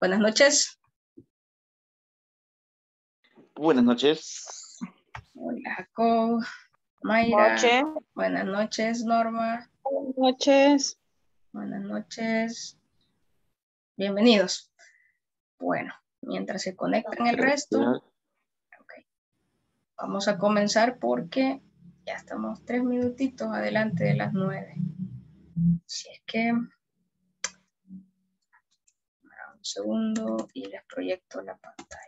Buenas noches. Buenas noches. Hola, Jacob. Mayra. Buenas noches, Norma. Buenas noches. Buenas noches. Bienvenidos. Bueno, mientras se conectan el resto, vamos a comenzar porque ya estamos tres minutitos adelante de las nueve. Si es que un segundo y les proyecto la pantalla.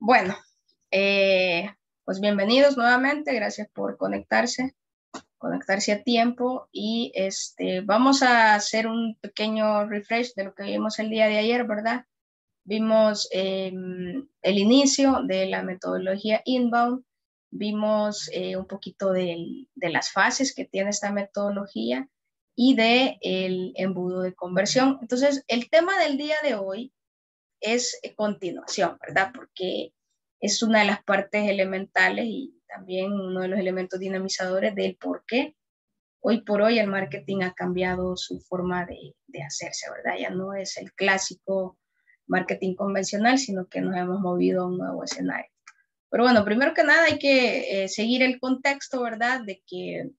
Bueno, eh, pues bienvenidos nuevamente, gracias por conectarse conectarse a tiempo y este, vamos a hacer un pequeño refresh de lo que vimos el día de ayer, ¿verdad? Vimos em, el inicio de la metodología inbound, vimos eh, un poquito de, de, las fases que tiene esta metodología y de el embudo de conversión. Entonces, el tema del día de hoy es continuación, ¿verdad? Porque es una de las partes elementales y también uno de los elementos dinamizadores del por qué hoy por hoy el marketing ha cambiado su forma de, de, hacerse, ¿verdad? Ya no es el clásico marketing convencional, sino que nos hemos movido a un nuevo escenario. Pero bueno, primero que nada hay que eh, seguir el contexto, ¿verdad? De que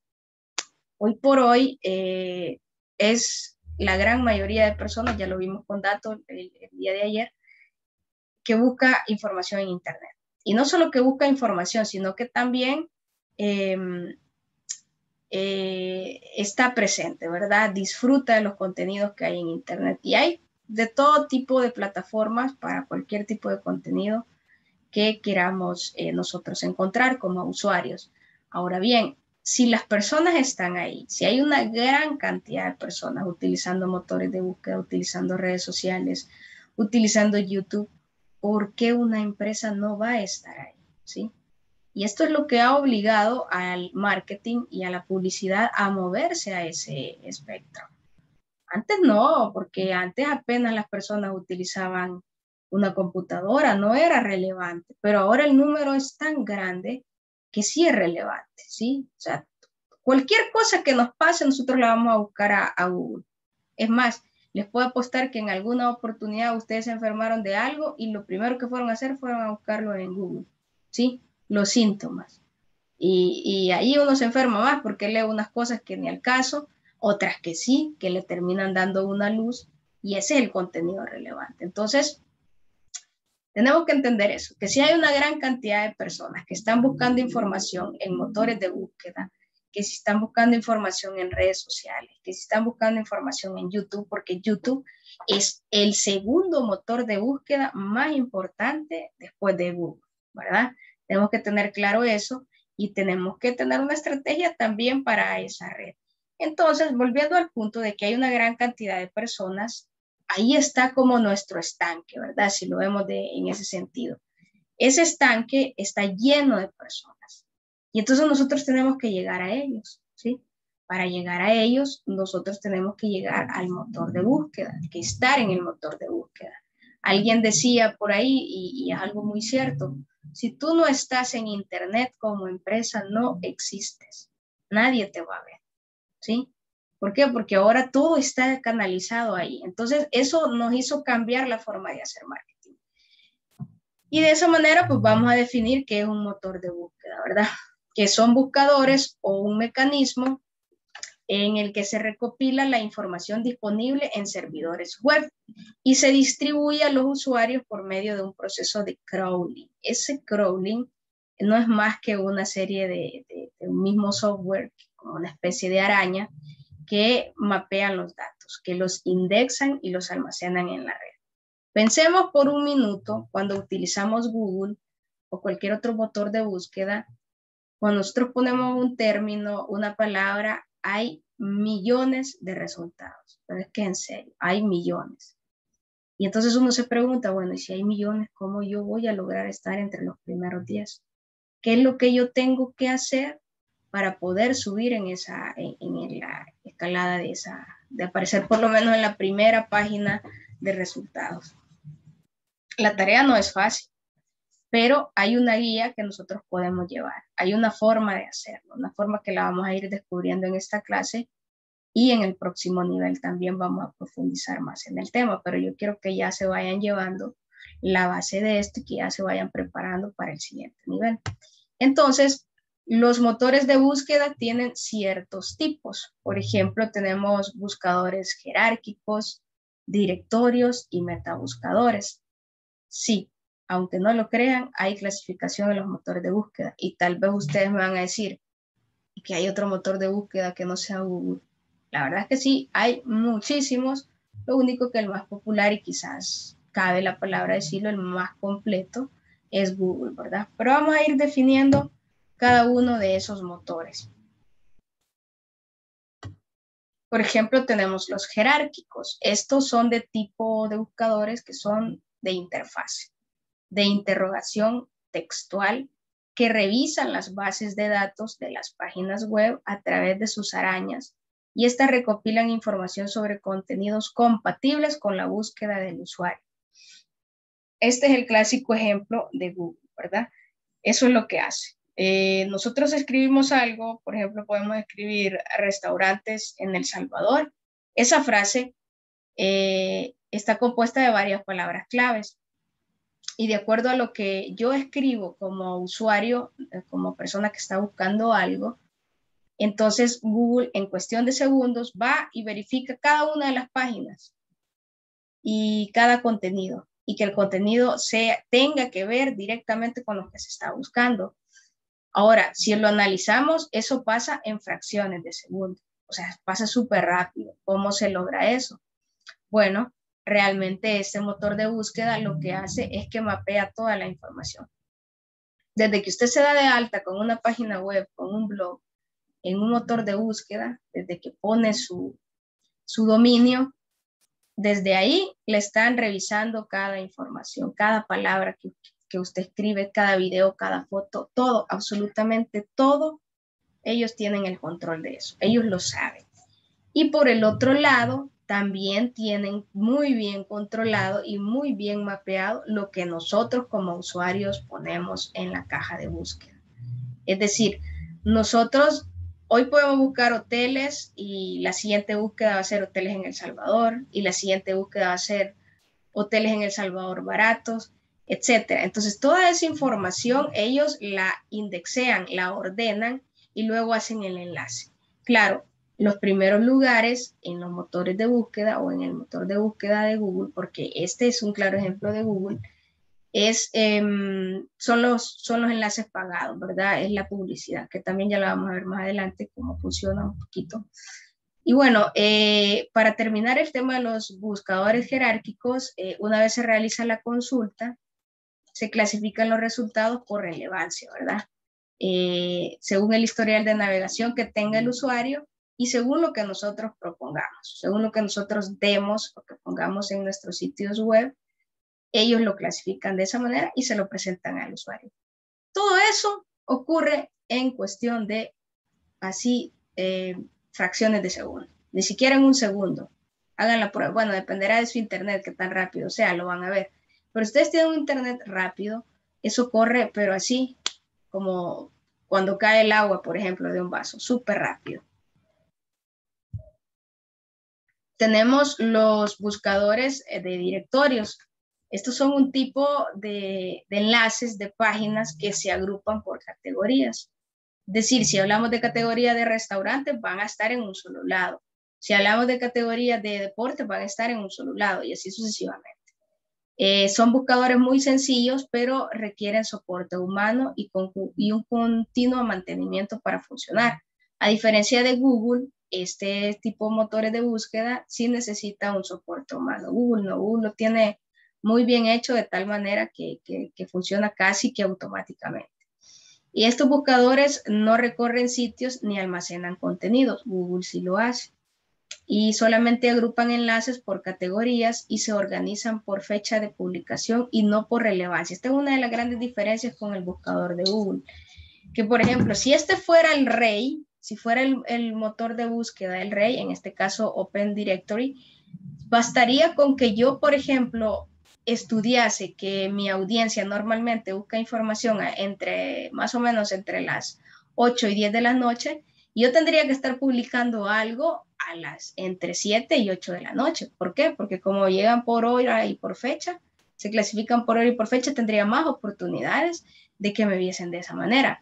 hoy por hoy eh, es la gran mayoría de personas, ya lo vimos con datos el, el día de ayer, que busca información en Internet. Y no solo que busca información, sino que también em, eh, está presente, ¿verdad? Disfruta de los contenidos que hay en Internet. Y hay de todo tipo de plataformas para cualquier tipo de contenido que queramos eh, nosotros encontrar como usuarios. Ahora bien, si las personas están ahí, si hay una gran cantidad de personas utilizando motores de búsqueda, utilizando redes sociales, utilizando YouTube, ¿por qué una empresa no va a estar ahí? ¿Sí? Y esto es lo que ha obligado al marketing y a la publicidad a moverse a ese espectro. Antes no, porque antes apenas las personas utilizaban una computadora, no era relevante, pero ahora el número es tan grande que sí es relevante, ¿sí? O sea, cualquier cosa que nos pase, nosotros la vamos a buscar a, a Google. Es más, les puedo apostar que en alguna oportunidad ustedes se enfermaron de algo y lo primero que fueron a hacer fueron a buscarlo en Google, ¿sí? Los síntomas. Y, ahí uno se enferma más porque lee unas cosas que ni al caso, otras que sí, que le terminan dando una luz y ese es el contenido relevante. Entonces, tenemos que entender eso, que si hay una gran cantidad de personas que están buscando información en motores de búsqueda, que si están buscando información en redes sociales, que si están buscando información en YouTube, porque YouTube es el segundo motor de búsqueda más importante después de Google, ¿verdad? Tenemos que tener claro eso y tenemos que tener una estrategia también para esa red. Entonces, volviendo al punto de que hay una gran cantidad de personas, ahí está como nuestro estanque, ¿verdad? Si lo vemos de, en ese sentido. Ese estanque está lleno de personas y entonces nosotros tenemos que llegar a ellos, ¿sí? Para llegar a ellos, nosotros tenemos que llegar al motor de búsqueda, que estar en el motor de búsqueda. Alguien decía por ahí, y, es algo muy cierto, si tú no estás en Internet como empresa, no existes. Nadie te va a ver, ¿sí? ¿Por qué? Porque ahora todo está canalizado ahí. Entonces, eso nos hizo cambiar la forma de hacer marketing. Y de esa manera, pues vamos a definir qué es un motor de búsqueda, ¿verdad? Que son buscadores o un mecanismo en el que se recopila la información disponible en servidores web y se distribuye a los usuarios por medio de un proceso de crawling. Ese crawling no es más que una serie de, un mismo software, como una especie de araña, que mapean los datos, que los indexan y los almacenan en la red. Pensemos por un minuto cuando utilizamos Google o cualquier otro motor de búsqueda cuando nosotros ponemos un término, una palabra, hay millones de resultados. Pero es que en serio, hay millones. Y entonces uno se pregunta, bueno, y si hay millones, ¿cómo yo voy a lograr estar entre los primeros 10? ¿Qué es lo que yo tengo que hacer para poder subir en esa, en, la escalada de esa, de aparecer por lo menos en la primera página de resultados. La tarea no es fácil, pero hay una guía que nosotros podemos llevar. Hay una forma de hacerlo, una forma que la vamos a ir descubriendo en esta clase y en el próximo nivel también vamos a profundizar más en el tema, pero yo quiero que ya se vayan llevando la base de esto y que ya se vayan preparando para el siguiente nivel. Entonces, los motores de búsqueda tienen ciertos tipos. Por ejemplo, tenemos buscadores jerárquicos, directorios y metabuscadores. Sí, aunque no lo crean, hay clasificación en los motores de búsqueda y tal vez ustedes me van a decir que hay otro motor de búsqueda que no sea Google. La verdad es que sí, hay muchísimos. Lo único que el más popular y quizás cabe la palabra decirlo, el más completo es Google, ¿verdad? Pero vamos a ir definiendo cada uno de esos motores. Por ejemplo, tenemos los jerárquicos. Estos son de tipo de buscadores que son de interfaz, de interrogación textual, que revisan las bases de datos de las páginas web a través de sus arañas y estas recopilan información sobre contenidos compatibles con la búsqueda del usuario. Este es el clásico ejemplo de Google, ¿verdad? Eso es lo que hace. Eh, nosotros escribimos algo, por ejemplo, podemos escribir restaurantes en El Salvador. Esa frase eh, está compuesta de varias palabras claves. Y de acuerdo a lo que yo escribo como usuario, eh, como persona que está buscando algo, entonces Google en cuestión de segundos va y verifica cada una de las páginas y cada contenido y que el contenido sea, tenga que ver directamente con lo que se está buscando. Ahora, si lo analizamos, eso pasa en fracciones de segundo, o sea, pasa súper rápido. ¿Cómo se logra eso? Bueno, realmente este motor de búsqueda lo que hace es que mapea toda la información. Desde que usted se da de alta con una página web, con un blog, en un motor de búsqueda, desde que pone su, su dominio, desde ahí le están revisando cada información, cada palabra que, que usted escribe, cada video, cada foto, todo, absolutamente todo, ellos tienen el control de eso, ellos lo saben. Y por el otro lado, también tienen muy bien controlado y muy bien mapeado lo que nosotros como usuarios ponemos en la caja de búsqueda. Es decir, nosotros hoy podemos buscar hoteles y la siguiente búsqueda va a ser hoteles en El Salvador y la siguiente búsqueda va a ser hoteles en El Salvador baratos etcétera. Entonces, toda esa información ellos la indexean, la ordenan y luego hacen el enlace. Claro, los primeros lugares en los motores de búsqueda o en el motor de búsqueda de Google, porque este es un claro ejemplo de Google, es, em, son, los, son los enlaces pagados, ¿verdad? Es la publicidad, que también ya la vamos a ver más adelante cómo funciona un poquito. Y bueno, eh, para terminar el tema de los buscadores jerárquicos, eh, una vez se realiza la consulta, se clasifican los resultados por relevancia, ¿verdad? Eh, según el historial de navegación que tenga el usuario y según lo que nosotros propongamos, según lo que nosotros demos o que pongamos en nuestros sitios web, ellos lo clasifican de esa manera y se lo presentan al usuario. Todo eso ocurre en cuestión de así eh, fracciones de segundo, ni siquiera en un segundo. Hagan la prueba. Bueno, dependerá de su internet, que tan rápido sea, lo van a ver. Pero ustedes tienen un internet rápido, eso corre, pero así, como cuando cae el agua, por ejemplo, de un vaso, súper rápido. Tenemos los buscadores eh, de directorios. Estos son un tipo de, de enlaces de páginas que se agrupan por categorías. Es decir, si hablamos de categoría de restaurantes, van a estar en un solo lado. Si hablamos de categoría de deporte, van a estar en un solo lado y así sucesivamente. Eh, son buscadores muy sencillos, pero requieren soporte humano y, y, un continuo mantenimiento para funcionar. A diferencia de Google, este tipo de motores de búsqueda sí necesita un soporte humano. Google no, Google lo tiene muy bien hecho de tal manera que, que, que funciona casi que automáticamente. Y estos buscadores no recorren sitios ni almacenan contenidos. Google sí lo hace y solamente agrupan enlaces por categorías y se organizan por fecha de publicación y no por relevancia. Esta es una de las grandes diferencias con el buscador de Google. Que, por ejemplo, si este fuera el rey, si fuera el, motor de búsqueda el rey, en este caso Open Directory, bastaría con que yo, por ejemplo, estudiase que mi audiencia normalmente busca información entre más o menos entre las 8 y 10 de la noche, yo tendría que estar publicando algo a las entre 7 y 8 de la noche. ¿Por qué? Porque como llegan por hora y por fecha, se clasifican por hora y por fecha, tendría más oportunidades de que me viesen de esa manera.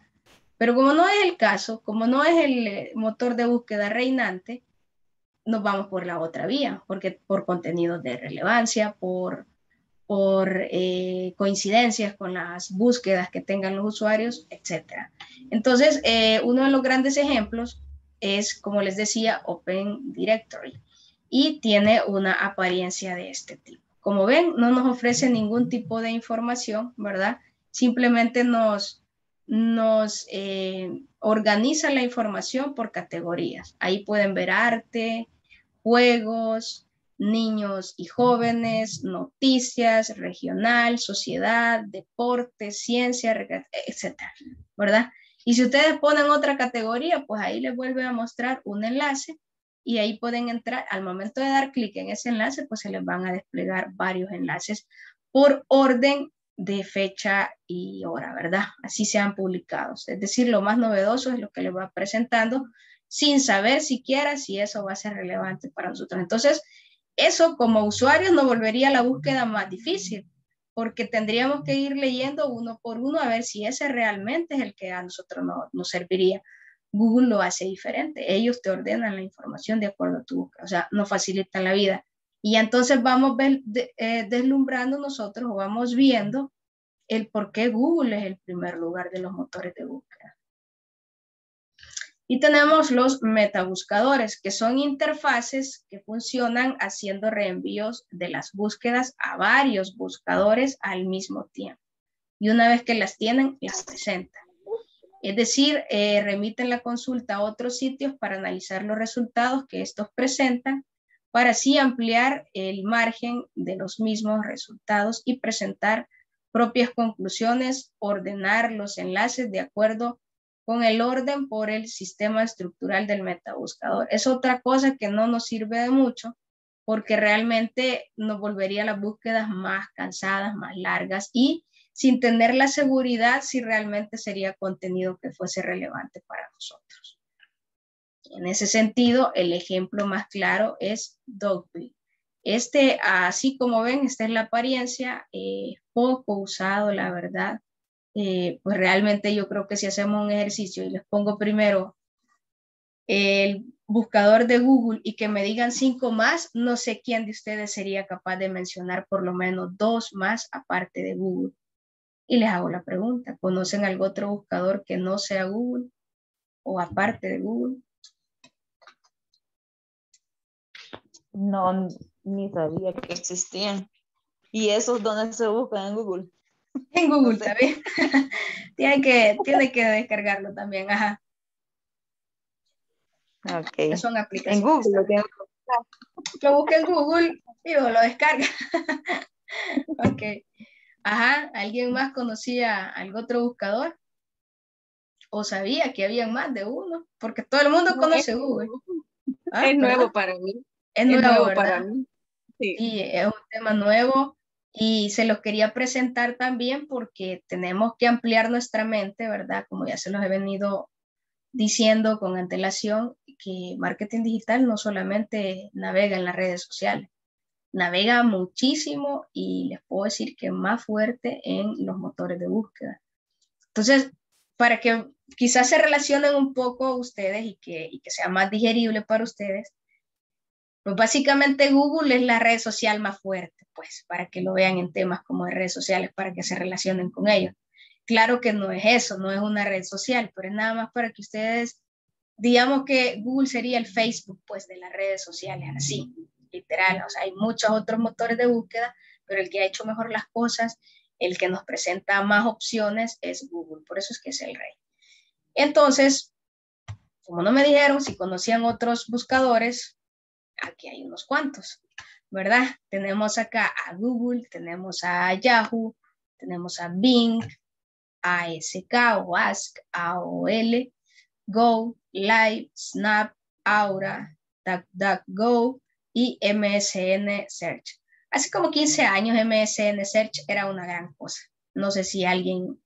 Pero como no es el caso, como no es el eh, motor de búsqueda reinante, nos vamos por la otra vía, porque por contenidos de relevancia, por por eh, coincidencias con las búsquedas que tengan los usuarios, etc. Entonces, eh, uno de los grandes ejemplos es, como les decía, Open Directory y tiene una apariencia de este tipo. Como ven, no nos ofrece ningún tipo de información, ¿verdad? Simplemente nos, nos eh, organiza la información por categorías. Ahí pueden ver arte, juegos, niños y jóvenes, noticias, regional, sociedad, deporte, ciencia, etcétera, ¿verdad? Y si ustedes ponen otra categoría, pues ahí les vuelve a mostrar un enlace y ahí pueden entrar. Al momento de dar clic en ese enlace, pues se les van a desplegar varios enlaces por orden de fecha y hora, ¿verdad? Así sean publicados. Es decir, lo más novedoso es lo que les va presentando sin saber siquiera si eso va a ser relevante para nosotros. Entonces, eso como usuarios nos volvería la búsqueda más difícil, porque tendríamos que ir leyendo uno por uno a ver si ese realmente es el que a nosotros nos serviría. Google lo hace diferente. Ellos te ordenan la información de acuerdo a tu búsqueda, o sea, nos facilitan la vida. Y entonces vamos eh, deslumbrando nosotros o vamos viendo el por qué Google es el primer lugar de los motores de búsqueda. Y tenemos los metabuscadores, que son interfaces que funcionan haciendo reenvíos de las búsquedas a varios buscadores al mismo tiempo. Y una vez que las tienen, las presentan. Es decir, eh, remiten la consulta a otros sitios para analizar los resultados que estos presentan, para así ampliar el margen de los mismos resultados y presentar propias conclusiones, ordenar los enlaces de acuerdo con el orden por el sistema estructural del metabuscador. Es otra cosa que no nos sirve de mucho porque realmente nos volvería las búsquedas más cansadas, más largas y sin tener la seguridad si realmente sería contenido que fuese relevante para nosotros. En ese sentido, el ejemplo más claro es Dogville. Este, así como ven, esta es la apariencia, eh, poco usado, la verdad, eh, pues realmente yo creo que si hacemos un ejercicio y les pongo primero el buscador de Google y que me digan cinco más, no sé quién de ustedes sería capaz de mencionar por lo menos dos más aparte de Google. Y les hago la pregunta, ¿conocen algún otro buscador que no sea Google o aparte de Google? No, ni sabía que existían. ¿Y esos dónde se buscan en Google? En Google también. tiene, que, tiene que descargarlo también, ajá. Ok. Son aplicaciones. En Google. Lo busca en Google y lo descarga. ok. Ajá, ¿alguien más conocía algún otro buscador? ¿O sabía que había más de uno? Porque todo el mundo conoce Google. Ah, es nuevo para mí. Es, nuevo, para mí. Sí. sí, es un tema nuevo y se los quería presentar también porque tenemos que ampliar nuestra mente, ¿verdad? Como ya se los he venido diciendo con antelación, que marketing digital no solamente navega en las redes sociales, navega muchísimo y les puedo decir que más fuerte en los motores de búsqueda. Entonces, para que quizás se relacionen un poco ustedes y que, y que sea más digerible para ustedes, pues básicamente Google es la red social más fuerte, pues, para que lo vean en temas como de redes sociales, para que se relacionen con ellos. Claro que no es eso, no es una red social, pero es nada más para que ustedes, digamos que Google sería el Facebook, pues, de las redes sociales, así, literal. O sea, hay muchos otros motores de búsqueda, pero el que ha hecho mejor las cosas, el que nos presenta más opciones es Google, por eso es que es el rey. Entonces, como no me dijeron si conocían otros buscadores, aquí hay unos cuantos, ¿verdad? Tenemos acá a Google, tenemos a Yahoo, tenemos a Bing, ASK o Ask, AOL, Go, Live, Snap, Aura, DuckDuckGo y MSN Search. Hace como 15 años MSN Search era una gran cosa. No sé si alguien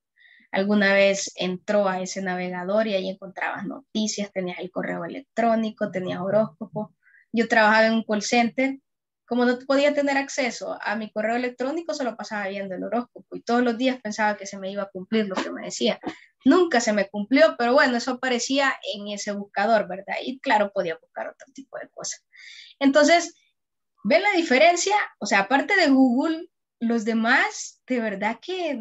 alguna vez entró a ese navegador y ahí encontrabas noticias, tenías el correo electrónico, tenías horóscopo. Yo trabajaba en un call center como no podía tener acceso a mi correo electrónico, se lo pasaba viendo el horóscopo y todos los días pensaba que se me iba a cumplir lo que me decía. Nunca se me cumplió, pero bueno, eso aparecía en ese buscador, ¿verdad? Y claro, podía buscar otro tipo de cosas. Entonces, ¿ven la diferencia? O sea, aparte de Google, los demás, de verdad que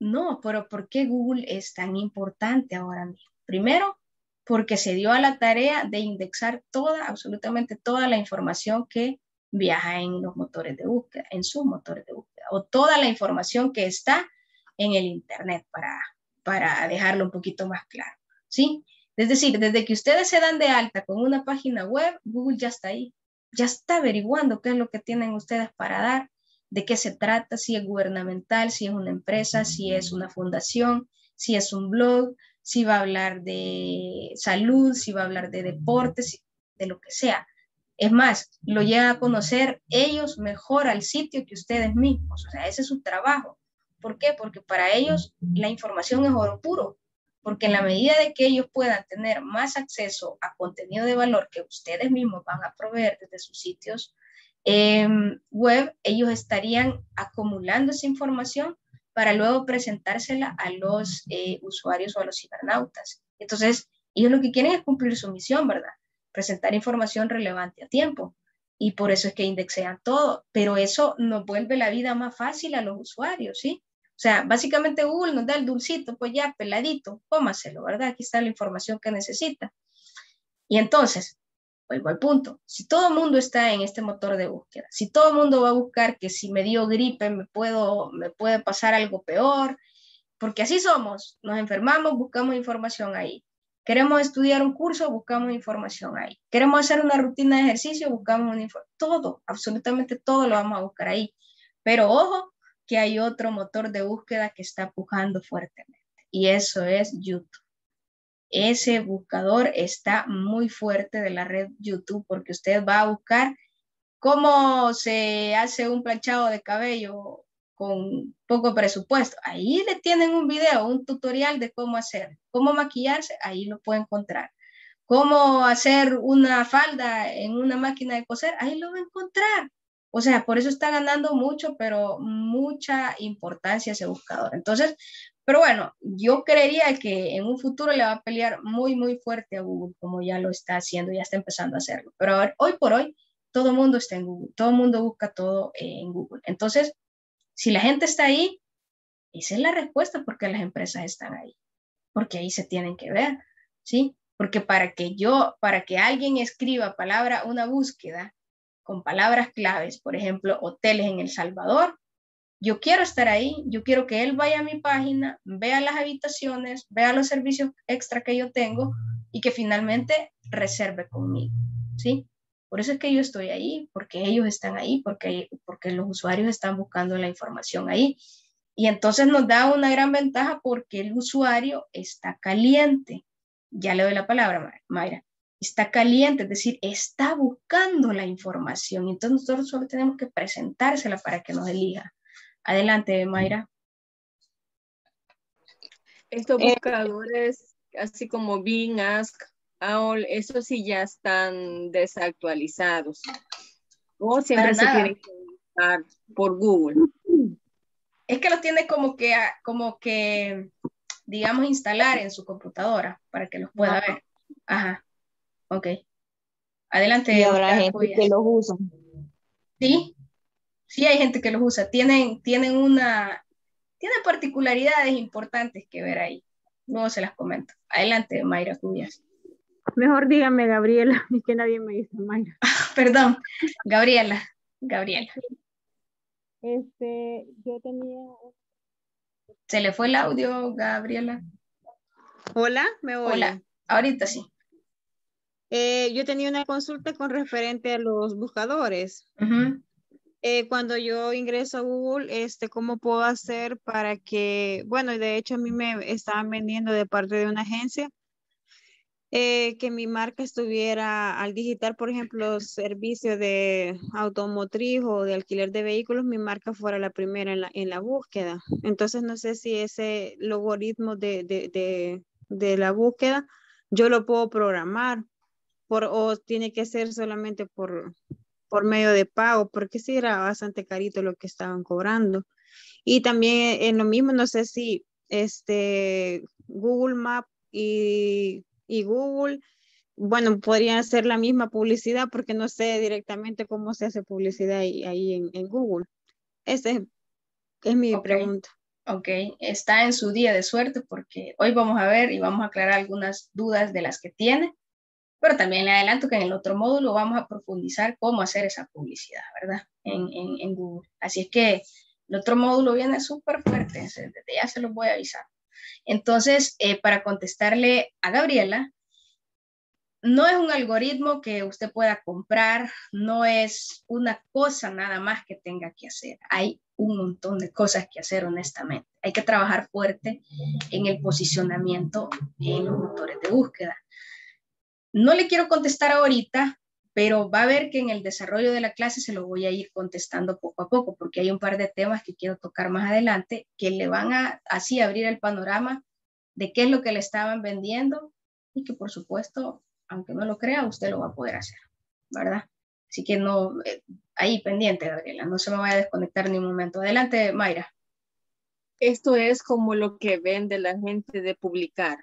no, pero ¿por qué Google es tan importante ahora mismo? Primero, porque se dio a la tarea de indexar toda, absolutamente toda la información que viaja en los motores de búsqueda, en sus motores de búsqueda, o toda la información que está en el Internet para, para dejarlo un poquito más claro, ¿sí? Es decir, desde que ustedes se dan de alta con una página web, Google ya está ahí, ya está averiguando qué es lo que tienen ustedes para dar, de qué se trata, si es gubernamental, si es una empresa, si es una fundación, si es un blog, si va a hablar de salud, si va a hablar de deportes, de lo que sea. Es más, lo llega a conocer ellos mejor al sitio que ustedes mismos. O sea, ese es su trabajo. ¿Por qué? Porque para ellos la información es oro puro. Porque en la medida de que ellos puedan tener más acceso a contenido de valor que ustedes mismos van a proveer desde sus sitios em, web, ellos estarían acumulando esa información para luego presentársela a los eh, usuarios o a los cibernautas. Entonces, ellos lo que quieren es cumplir su misión, ¿verdad? presentar información relevante a tiempo. Y por eso es que indexean todo, pero eso nos vuelve la vida más fácil a los usuarios, ¿sí? O sea, básicamente Google nos da el dulcito, pues ya peladito, cómaselo, ¿verdad? Aquí está la información que necesita. Y entonces, vuelvo al punto, si todo el mundo está en este motor de búsqueda, si todo el mundo va a buscar que si me dio gripe me, puedo, me puede pasar algo peor, porque así somos, nos enfermamos, buscamos información ahí. Queremos estudiar un curso, buscamos información ahí. Queremos hacer una rutina de ejercicio, buscamos información. Todo, absolutamente todo lo vamos a buscar ahí. Pero ojo, que hay otro motor de búsqueda que está pujando fuertemente y eso es YouTube. Ese buscador está muy fuerte de la red YouTube porque usted va a buscar cómo se hace un planchado de cabello con poco presupuesto. Ahí le tienen un video, un tutorial de cómo hacer, cómo maquillarse, ahí lo puede encontrar. Cómo hacer una falda en una máquina de coser, ahí lo va a encontrar. O sea, por eso está ganando mucho, pero mucha importancia ese buscador. Entonces, pero bueno, yo creería que en un futuro le va a pelear muy, muy fuerte a Google, como ya lo está haciendo, ya está empezando a hacerlo. Pero hoy por hoy, todo mundo está en Google, todo el mundo busca todo en Google. Entonces, si la gente está ahí, esa es la respuesta porque las empresas están ahí, porque ahí se tienen que ver, ¿sí? Porque para que yo, para que alguien escriba palabra, una búsqueda con palabras claves, por ejemplo, hoteles en El Salvador, yo quiero estar ahí, yo quiero que él vaya a mi página, vea las habitaciones, vea los servicios extra que yo tengo y que finalmente reserve conmigo, ¿sí? Por eso es que yo estoy ahí, porque ellos están ahí, porque, porque los usuarios están buscando la información ahí. Y entonces nos da una gran ventaja porque el usuario está caliente. Ya le doy la palabra, Mayra. Está caliente, es decir, está buscando la información. Entonces nosotros solo tenemos que presentársela para que nos elija. Adelante, Mayra. Estos eh, buscadores, así como Bing, Ask, eso sí ya están desactualizados. O siempre se tienen que buscar por Google. Es que lo tiene como que, como que, digamos, instalar en su computadora para que los pueda ver. Ajá. Ok. Adelante. Y habrá gente que los usa. Sí, sí hay gente que los usa. Tienen, tienen una, tienen particularidades importantes que ver ahí. Luego se las comento. Adelante, Mayra Cubias. Mejor dígame Gabriela, es que nadie me dice Mayra. Perdón, Gabriela, Gabriela. Este, yo tenía... Se le fue el audio, Gabriela. Hola, me oye. Hola, ahorita sí. Eh, yo tenía una consulta con referente a los buscadores. Eh, cuando yo ingreso a Google, este, ¿cómo puedo hacer para que, bueno, de hecho a mí me estaban vendiendo de parte de una agencia eh, que mi marca estuviera al digitar, por ejemplo, servicio de automotriz o de alquiler de vehículos, mi marca fuera la primera en la, en la búsqueda. Entonces, no sé si ese logaritmo de, de, de, de la búsqueda yo lo puedo programar por, o tiene que ser solamente por, por medio de pago, porque sí era bastante carito lo que estaban cobrando. Y también en lo mismo, no sé si este Google Map y y Google, bueno, podría hacer la misma publicidad porque no sé directamente cómo se hace publicidad ahí, en, Google. Esa es, mi pregunta. Ok, está en su día de suerte porque hoy vamos a ver y vamos a aclarar algunas dudas de las que tiene, pero también le adelanto que en el otro módulo vamos a profundizar cómo hacer esa publicidad, ¿verdad? En, en Google. Así es que el otro módulo viene súper fuerte, desde ya se los voy a avisar. Entonces, eh, para contestarle a Gabriela, no es un algoritmo que usted pueda comprar, no es una cosa nada más que tenga que hacer. Hay un montón de cosas que hacer, honestamente. Hay que trabajar fuerte en el posicionamiento en los motores de búsqueda. No le quiero contestar ahorita pero va a ver que en el desarrollo de la clase se lo voy a ir contestando poco a poco, porque hay un par de temas que quiero tocar más adelante que le van a así abrir el panorama de qué es lo que le estaban vendiendo y que por supuesto, aunque no lo crea, usted lo va a poder hacer, ¿verdad? Así que no, eh, ahí pendiente, Gabriela, no se me vaya a desconectar ni un momento. Adelante, Mayra. Esto es como lo que vende la gente de publicar.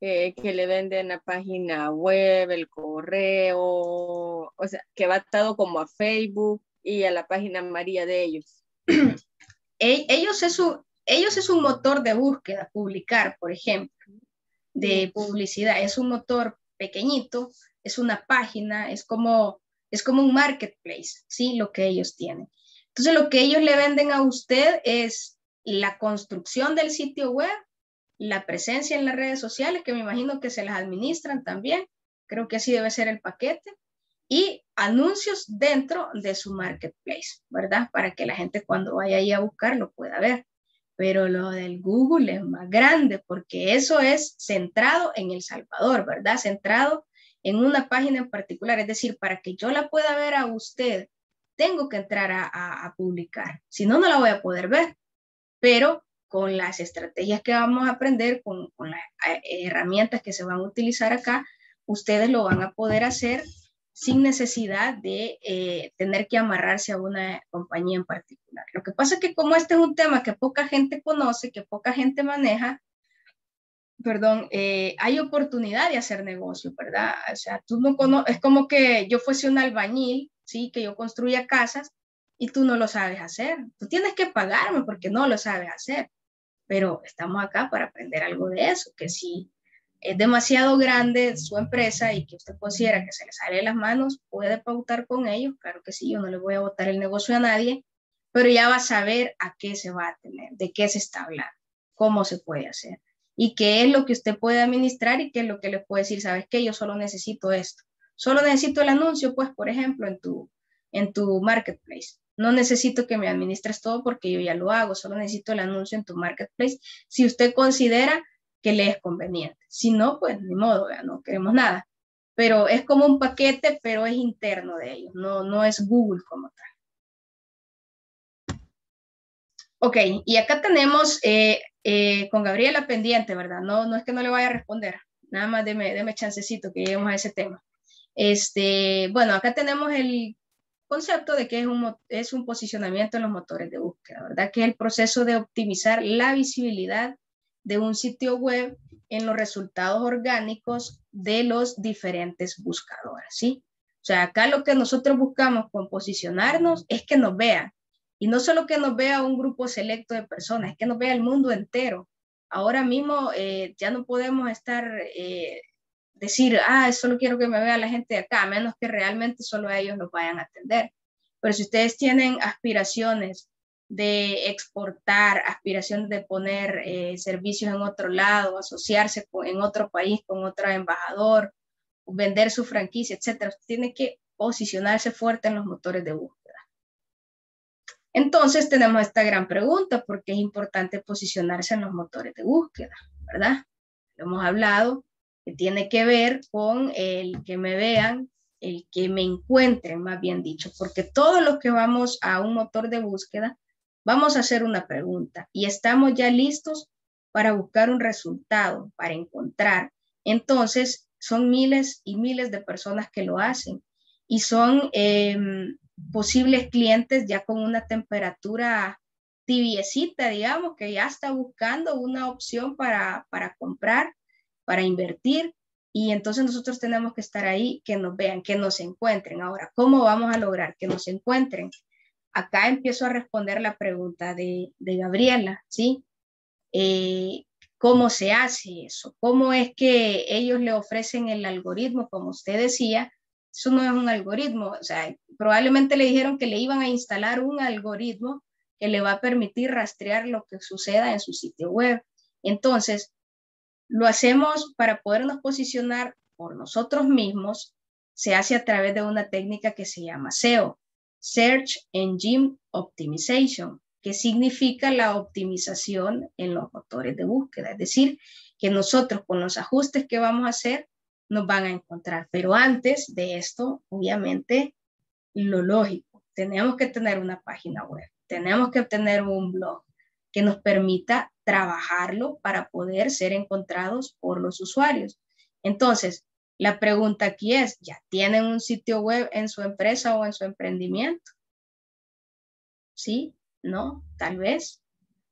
Eh, que le venden la página web, el correo, o sea, que va atado como a Facebook y a la página María de ellos. ellos, es un, ellos es un motor de búsqueda, publicar, por ejemplo, de publicidad. Es un motor pequeñito, es una página, es como, es como un marketplace, ¿sí? Lo que ellos tienen. Entonces, lo que ellos le venden a usted es la construcción del sitio web la presencia en las redes sociales, que me imagino que se las administran también, creo que así debe ser el paquete, y anuncios dentro de su marketplace, ¿verdad? Para que la gente cuando vaya ahí a buscar lo pueda ver. Pero lo del Google es más grande porque eso es centrado en El Salvador, ¿verdad? Centrado en una página en particular. Es decir, para que yo la pueda ver a usted, tengo que entrar a, a publicar. Si no, no la voy a poder ver. Pero con las estrategias que vamos a aprender, con, las eh, herramientas que se van a utilizar acá, ustedes lo van a poder hacer sin necesidad de eh, tener que amarrarse a una compañía en particular. Lo que pasa es que como este es un tema que poca gente conoce, que poca gente maneja, perdón, eh, hay oportunidad de hacer negocio, ¿verdad? O sea, tú no conoces, es como que yo fuese un albañil, ¿sí? Que yo construya casas y tú no lo sabes hacer. Tú tienes que pagarme porque no lo sabes hacer pero estamos acá para aprender algo de eso, que si es demasiado grande su empresa y que usted considera que se le sale de las manos, puede pautar con ellos, claro que sí, yo no le voy a botar el negocio a nadie, pero ya va a saber a qué se va a tener, de qué se está hablando, cómo se puede hacer y qué es lo que usted puede administrar y qué es lo que le puede decir, sabes qué, yo solo necesito esto, solo necesito el anuncio, pues, por ejemplo, en tu, en tu marketplace. No necesito que me administres todo porque yo ya lo hago, solo necesito el anuncio en tu marketplace si usted considera que le es conveniente. Si no, pues ni modo, no queremos nada. Pero es como un paquete, pero es interno de ellos, no, no es Google como tal. Ok, y acá tenemos eh, eh, con Gabriela pendiente, ¿verdad? No, no es que no le vaya a responder, nada más deme, deme chancecito que lleguemos a ese tema. Este, bueno, acá tenemos el concepto de que es un, es un posicionamiento en los motores de búsqueda, ¿verdad? Que es el proceso de optimizar la visibilidad de un sitio web en los resultados orgánicos de los diferentes buscadores, ¿sí? O sea, acá lo que nosotros buscamos con posicionarnos es que nos vean. Y no solo que nos vea un grupo selecto de personas, es que nos vea el mundo entero. Ahora mismo eh, ya no podemos estar eh, decir, ah, solo quiero que me vea la gente de acá, a menos que realmente solo ellos lo vayan a atender. Pero si ustedes tienen aspiraciones de exportar, aspiraciones de poner eh, servicios en otro lado, asociarse con, en otro país con otro embajador, vender su franquicia, etcétera, tiene que posicionarse fuerte en los motores de búsqueda. Entonces tenemos esta gran pregunta, ¿por qué es importante posicionarse en los motores de búsqueda? ¿Verdad? Lo hemos hablado tiene que ver con el que me vean, el que me encuentren, más bien dicho, porque todos los que vamos a un motor de búsqueda, vamos a hacer una pregunta y estamos ya listos para buscar un resultado, para encontrar. Entonces, son miles y miles de personas que lo hacen y son em, posibles clientes ya con una temperatura tibiecita, digamos, que ya está buscando una opción para, para comprar, para invertir. Y entonces nosotros tenemos que estar ahí, que nos vean, que nos encuentren. Ahora, ¿cómo vamos a lograr que nos encuentren? Acá empiezo a responder la pregunta de, de Gabriela, ¿sí? Eh, ¿Cómo se hace eso? ¿Cómo es que ellos le ofrecen el algoritmo, como usted decía? Eso no es un algoritmo, o sea, probablemente le dijeron que le iban a instalar un algoritmo que le va a permitir rastrear lo que suceda en su sitio web. Entonces, lo hacemos para podernos posicionar por nosotros mismos, se hace a través de una técnica que se llama SEO, Search Engine Optimization, que significa la optimización en los motores de búsqueda. Es decir, que nosotros con los ajustes que vamos a hacer nos van a encontrar. Pero antes de esto, obviamente, lo lógico, tenemos que tener una página web, tenemos que tener un blog que nos permita trabajarlo para poder ser encontrados por los usuarios. Entonces, la pregunta aquí es, ¿ya tienen un sitio web en su empresa o en su emprendimiento? ¿Sí? ¿No? Tal vez.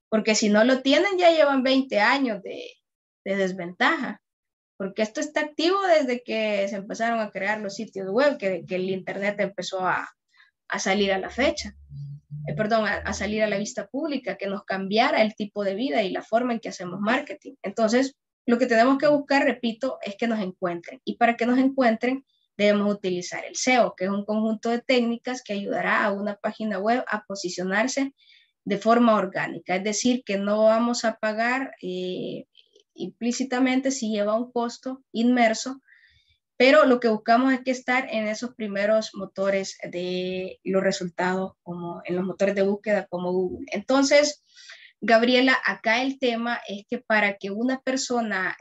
Porque si no lo tienen, ya llevan 20 años de, desventaja. Porque esto está activo desde que se empezaron a crear los sitios web, que, que el Internet empezó a, a salir a la fecha. Eh, perdón, a, salir a la vista pública, que nos cambiara el tipo de vida y la forma en que hacemos marketing. Entonces, lo que tenemos que buscar, repito, es que nos encuentren. Y para que nos encuentren, debemos utilizar el SEO, que es un conjunto de técnicas que ayudará a una página web a posicionarse de forma orgánica. Es decir, que no vamos a pagar eh, implícitamente si lleva un costo inmerso, pero lo que buscamos es que estar en esos primeros motores de los resultados, como en los motores de búsqueda como Google. Entonces, Gabriela, acá el tema es que para que una persona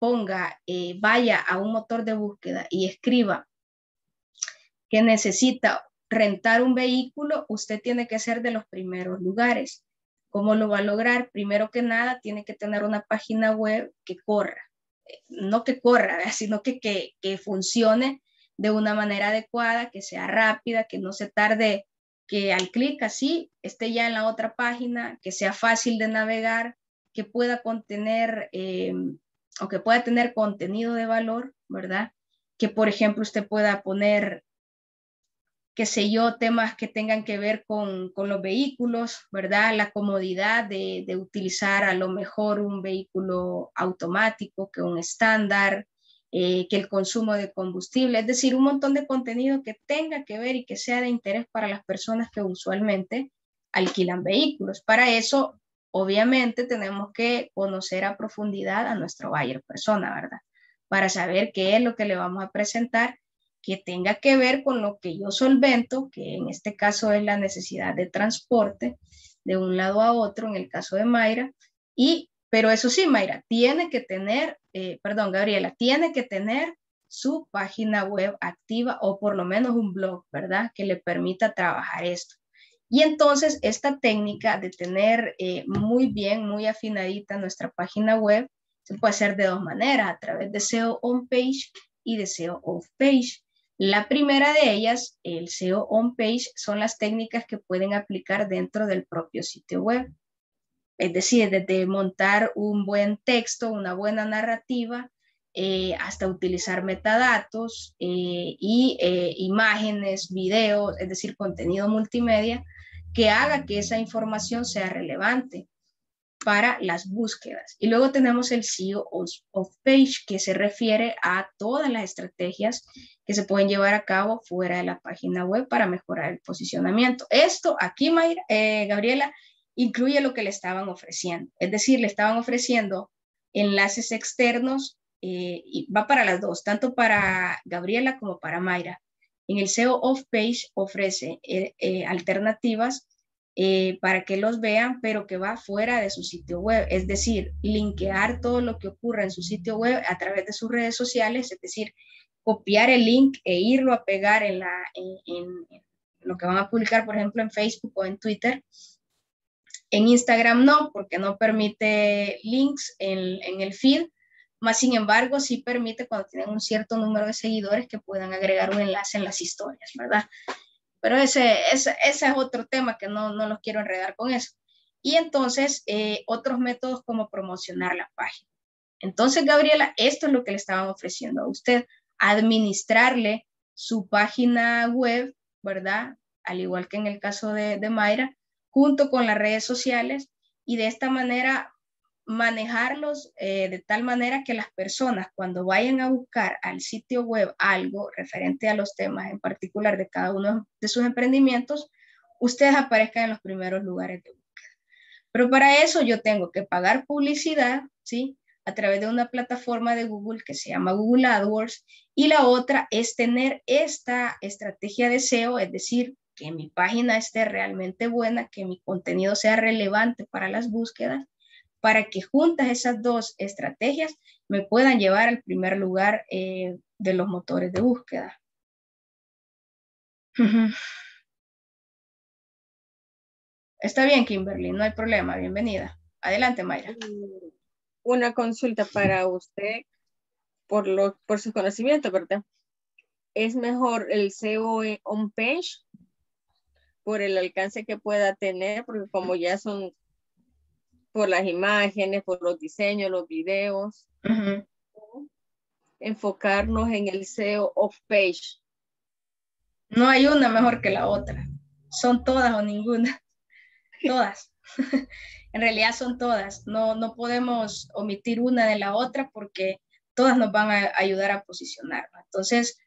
ponga, eh, vaya a un motor de búsqueda y escriba que necesita rentar un vehículo, usted tiene que ser de los primeros lugares. ¿Cómo lo va a lograr? Primero que nada, tiene que tener una página web que corra no que corra, sino que, que, funcione de una manera adecuada, que sea rápida, que no se tarde, que al clic así esté ya en la otra página, que sea fácil de navegar, que pueda contener eh, o que pueda tener contenido de valor, ¿verdad? Que por ejemplo usted pueda poner qué sé yo, temas que tengan que ver con, los vehículos, ¿verdad? La comodidad de, utilizar a lo mejor un vehículo automático que un estándar, eh, que el consumo de combustible, es decir, un montón de contenido que tenga que ver y que sea de interés para las personas que usualmente alquilan vehículos. Para eso, obviamente, tenemos que conocer a profundidad a nuestro buyer persona, ¿verdad? Para saber qué es lo que le vamos a presentar que tenga que ver con lo que yo solvento, que en este caso es la necesidad de transporte de un lado a otro, en el caso de Mayra, y, pero eso sí, Mayra, tiene que tener, eh, perdón, Gabriela, tiene que tener su página web activa o por lo menos un blog, ¿verdad? Que le permita trabajar esto. Y entonces esta técnica de tener eh, muy bien, muy afinadita nuestra página web, se puede hacer de dos maneras, a través de SEO on page y de SEO off page. La primera de ellas, el SEO on-page, son las técnicas que pueden aplicar dentro del propio sitio web. Es decir, desde montar un buen texto, una buena narrativa, eh, hasta utilizar metadatos eh, y eh, imágenes, videos, es decir, contenido multimedia que haga que esa información sea relevante para las búsquedas. Y luego tenemos el SEO of page, que se refiere a todas las estrategias que se pueden llevar a cabo fuera de la página web para mejorar el posicionamiento. Esto aquí, eh, Gabriela, incluye lo que le estaban ofreciendo. Es decir, le estaban ofreciendo enlaces externos eh, y va para las dos, tanto para Gabriela como para Mayra. En el SEO off page ofrece eh, alternativas eh, para que los vean, pero que va fuera de su sitio web. Es decir, linkear todo lo que ocurre en su sitio web a través de sus redes sociales, es decir, copiar el link e irlo a pegar en, la, en, lo que van a publicar, por ejemplo, en Facebook o en Twitter. En Instagram no, porque no permite links en, en el feed, más sin embargo, sí permite cuando tienen un cierto número de seguidores que puedan agregar un enlace en las historias, ¿verdad? Pero ese, ese, ese es otro tema que no, no los quiero enredar con eso. Y entonces, eh, otros métodos como promocionar la página. Entonces, Gabriela, esto es lo que le estaban ofreciendo a usted administrarle su página web, ¿verdad? Al igual que en el caso de, de Mayra, junto con las redes sociales y de esta manera manejarlos eh, de tal manera que las personas cuando vayan a buscar al sitio web algo referente a los temas en particular de cada uno de sus emprendimientos, ustedes aparezcan en los primeros lugares de búsqueda. Pero para eso yo tengo que pagar publicidad, ¿sí? a través de una plataforma de Google que se llama Google AdWords y la otra es tener esta estrategia de SEO, es decir, que mi página esté realmente buena, que mi contenido sea relevante para las búsquedas, para que juntas esas dos estrategias me puedan llevar al primer lugar eh, de los motores de búsqueda. Está bien, Kimberly, no hay problema, bienvenida. Adelante, Mayra una consulta para usted por, lo, por su conocimiento, ¿verdad? ¿Es mejor el SEO on page por el alcance que pueda tener? Porque como ya son por las imágenes, por los diseños, los videos, enfocarnos en el SEO off page. No hay una mejor que la otra. Son todas o ninguna. Todas. en realidad son todas. No, no podemos omitir una de la otra porque todas nos van a ayudar a posicionar. Entonces,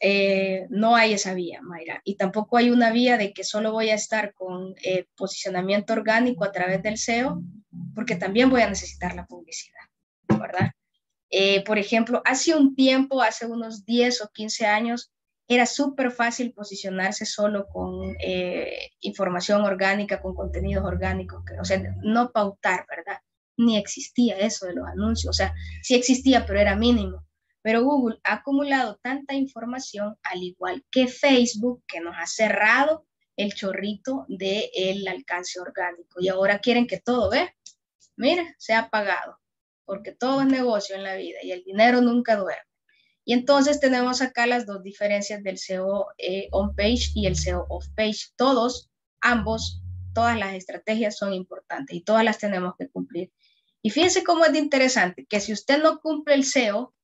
eh, no hay esa vía, Mayra. Y tampoco hay una vía de que solo voy a estar con eh, posicionamiento orgánico a través del SEO, porque también voy a necesitar la publicidad, ¿verdad? Eh, por ejemplo, hace un tiempo, hace unos 10 o 15 años, era súper fácil posicionarse solo con información orgánica, con contenidos orgánicos, o sea, no pautar, ¿verdad? Ni existía eso de los anuncios, o sea, sí existía, pero era mínimo. Pero Google ha acumulado tanta información, al igual que Facebook, que nos ha cerrado el chorrito del alcance orgánico. Y ahora quieren que todo, ¿ve? Mire, se ha pagado, porque todo es negocio en la vida y el dinero nunca duerme. Y entonces tenemos acá las dos diferencias del SEO eh, on-page y el SEO off-page. Todos, ambos, todas las estrategias son importantes y todas las tenemos que cumplir. Y fíjense cómo es interesante que si usted no cumple el SEO,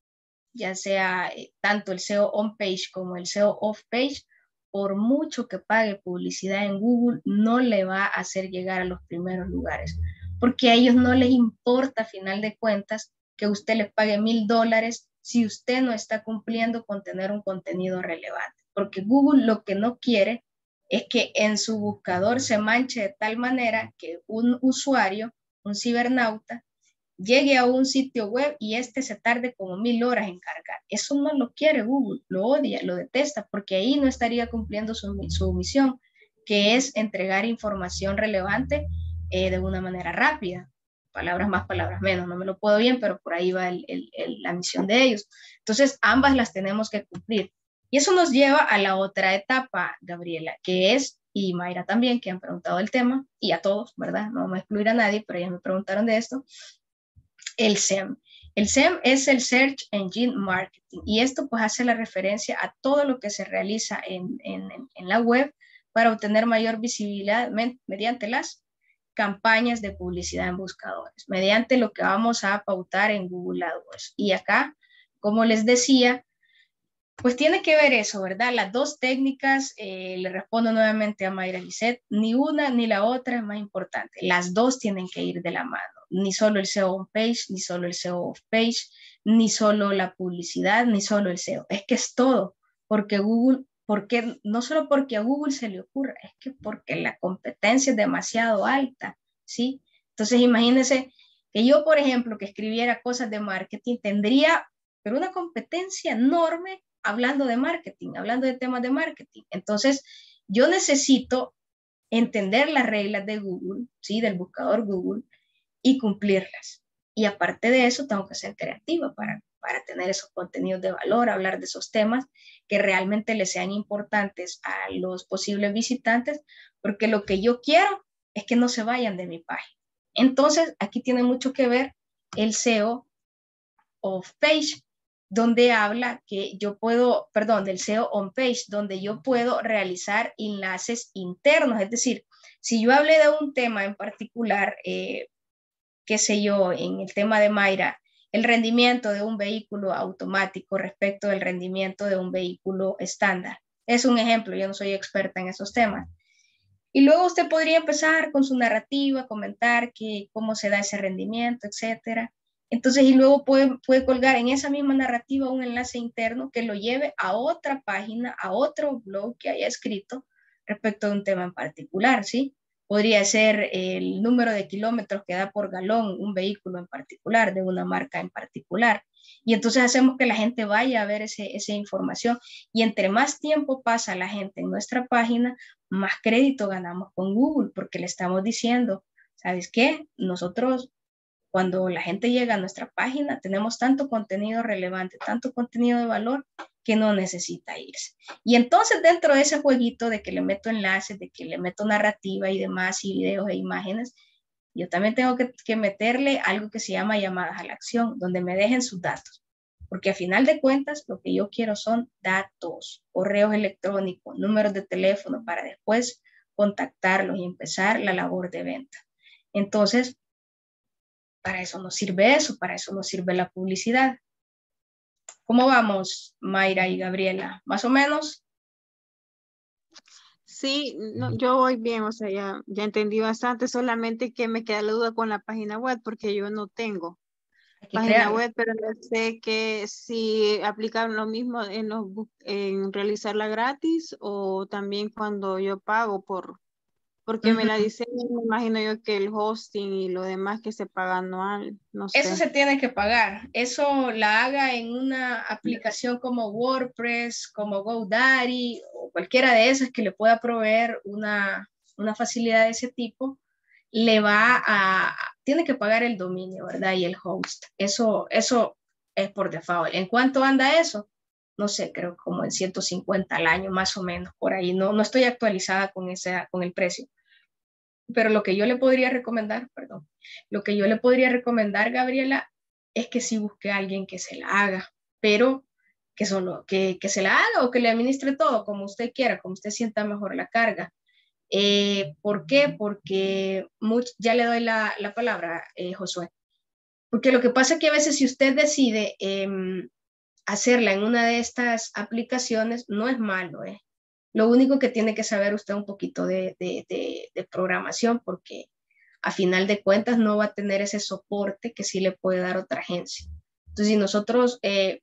ya sea eh, tanto el SEO on-page como el SEO off-page, por mucho que pague publicidad en Google, no le va a hacer llegar a los primeros lugares, porque a ellos no les importa, a final de cuentas, que usted les pague mil dólares si usted no está cumpliendo con tener un contenido relevante. Porque Google lo que no quiere es que en su buscador se manche de tal manera que un usuario, un cibernauta, llegue a un sitio web y este se tarde como mil horas en cargar. Eso no lo quiere Google, lo odia, lo detesta, porque ahí no estaría cumpliendo su, misión, que es entregar información relevante eh, de una manera rápida palabras más, palabras menos, no me lo puedo bien, pero por ahí va la misión de ellos. Entonces, ambas las tenemos que cumplir. Y eso nos lleva a la otra etapa, Gabriela, que es, y Mayra también, que han preguntado el tema, y a todos, ¿verdad? No me excluir a nadie, pero ya me preguntaron de esto, el SEM. El SEM es el Search Engine Marketing y esto pues hace la referencia a todo lo que se realiza en, en, en la web para obtener mayor visibilidad mediante las campañas de publicidad en buscadores, mediante lo que vamos a pautar en Google AdWords. Y acá, como les decía, pues tiene que ver eso, ¿verdad? Las dos técnicas, eh, le respondo nuevamente a Mayra Lisset, ni una ni la otra es más importante. Las dos tienen que ir de la mano. Ni solo el SEO on page, ni solo el SEO off page, ni solo la publicidad, ni solo el SEO. Es que es todo, porque Google porque no solo porque a Google se le ocurra, es que porque la competencia es demasiado alta, ¿sí? Entonces imagínense que yo, por ejemplo, que escribiera cosas de marketing, tendría, pero una competencia enorme hablando de marketing, hablando de temas de marketing. Entonces, yo necesito entender las reglas de Google, ¿sí? del buscador Google, y cumplirlas. Y aparte de eso, tengo que ser creativa para, para tener esos contenidos de valor, hablar de esos temas que realmente les sean importantes a los posibles visitantes, porque lo que yo quiero es que no se vayan de mi página. Entonces, aquí tiene mucho que ver el SEO of page, donde habla que yo puedo, perdón, del SEO on page, donde yo puedo realizar enlaces internos. Es decir, si yo hablé de un tema en particular, eh, qué sé yo, en el tema de Mayra, el rendimiento de un vehículo automático respecto del rendimiento de un vehículo estándar. Es un ejemplo, yo no soy experta en esos temas. Y luego usted podría empezar con su narrativa, comentar que, cómo se da ese rendimiento, etcétera. Entonces, y luego puede, puede colgar en esa misma narrativa un enlace interno que lo lleve a otra página, a otro blog que haya escrito respecto a un tema en particular, ¿sí? Podría ser el número de kilómetros que da por galón un vehículo en particular, de una marca en particular. Y entonces hacemos que la gente vaya a ver ese, esa información. Y entre más tiempo pasa la gente en nuestra página, más crédito ganamos con Google, porque le estamos diciendo, ¿sabes qué? Nosotros cuando la gente llega a nuestra página, tenemos tanto contenido relevante, tanto contenido de valor que no necesita irse. Y entonces dentro de ese jueguito de que le meto enlaces, de que le meto narrativa y demás, y videos e imágenes, yo también tengo que, meterle algo que se llama llamadas a la acción, donde me dejen sus datos. Porque a final de cuentas, lo que yo quiero son datos, correos electrónicos, números de teléfono para después contactarlos y empezar la labor de venta. Entonces, para eso nos sirve eso, para eso nos sirve la publicidad. ¿Cómo vamos, Mayra y Gabriela? ¿Más o menos? Sí, yo voy bien, o sea, ya, ya entendí bastante, solamente que me queda la duda con la página web porque yo no tengo página web, pero no sé que si aplicar lo mismo en, en realizarla gratis o también cuando yo pago por, porque me la dice, me imagino yo que el hosting y lo demás que se paga anual, no sé. Eso se tiene que pagar. Eso la haga en una aplicación como WordPress, como GoDaddy o cualquiera de esas que le pueda proveer una, una facilidad de ese tipo, le va a, tiene que pagar el dominio, ¿verdad? Y el host. Eso, eso es por default. ¿En cuánto anda eso? No sé, creo como en 150 al año, más o menos, por ahí. No, no estoy actualizada con, ese, con el precio pero lo que yo le podría recomendar, perdón, lo que yo le podría recomendar, Gabriela, es que si busque a alguien que se la haga, pero que solo, que, que se la haga o que le administre todo como usted quiera, como usted sienta mejor la carga. Eh, ¿Por qué? Porque ya le doy la, la palabra, eh, Josué. Porque lo que pasa es que a veces si usted decide em, hacerla en una de estas aplicaciones, no es malo, ¿eh? Lo único que tiene que saber usted un poquito de, programación porque a final de cuentas no va a tener ese soporte que sí le puede dar otra agencia. Entonces, si nosotros eh,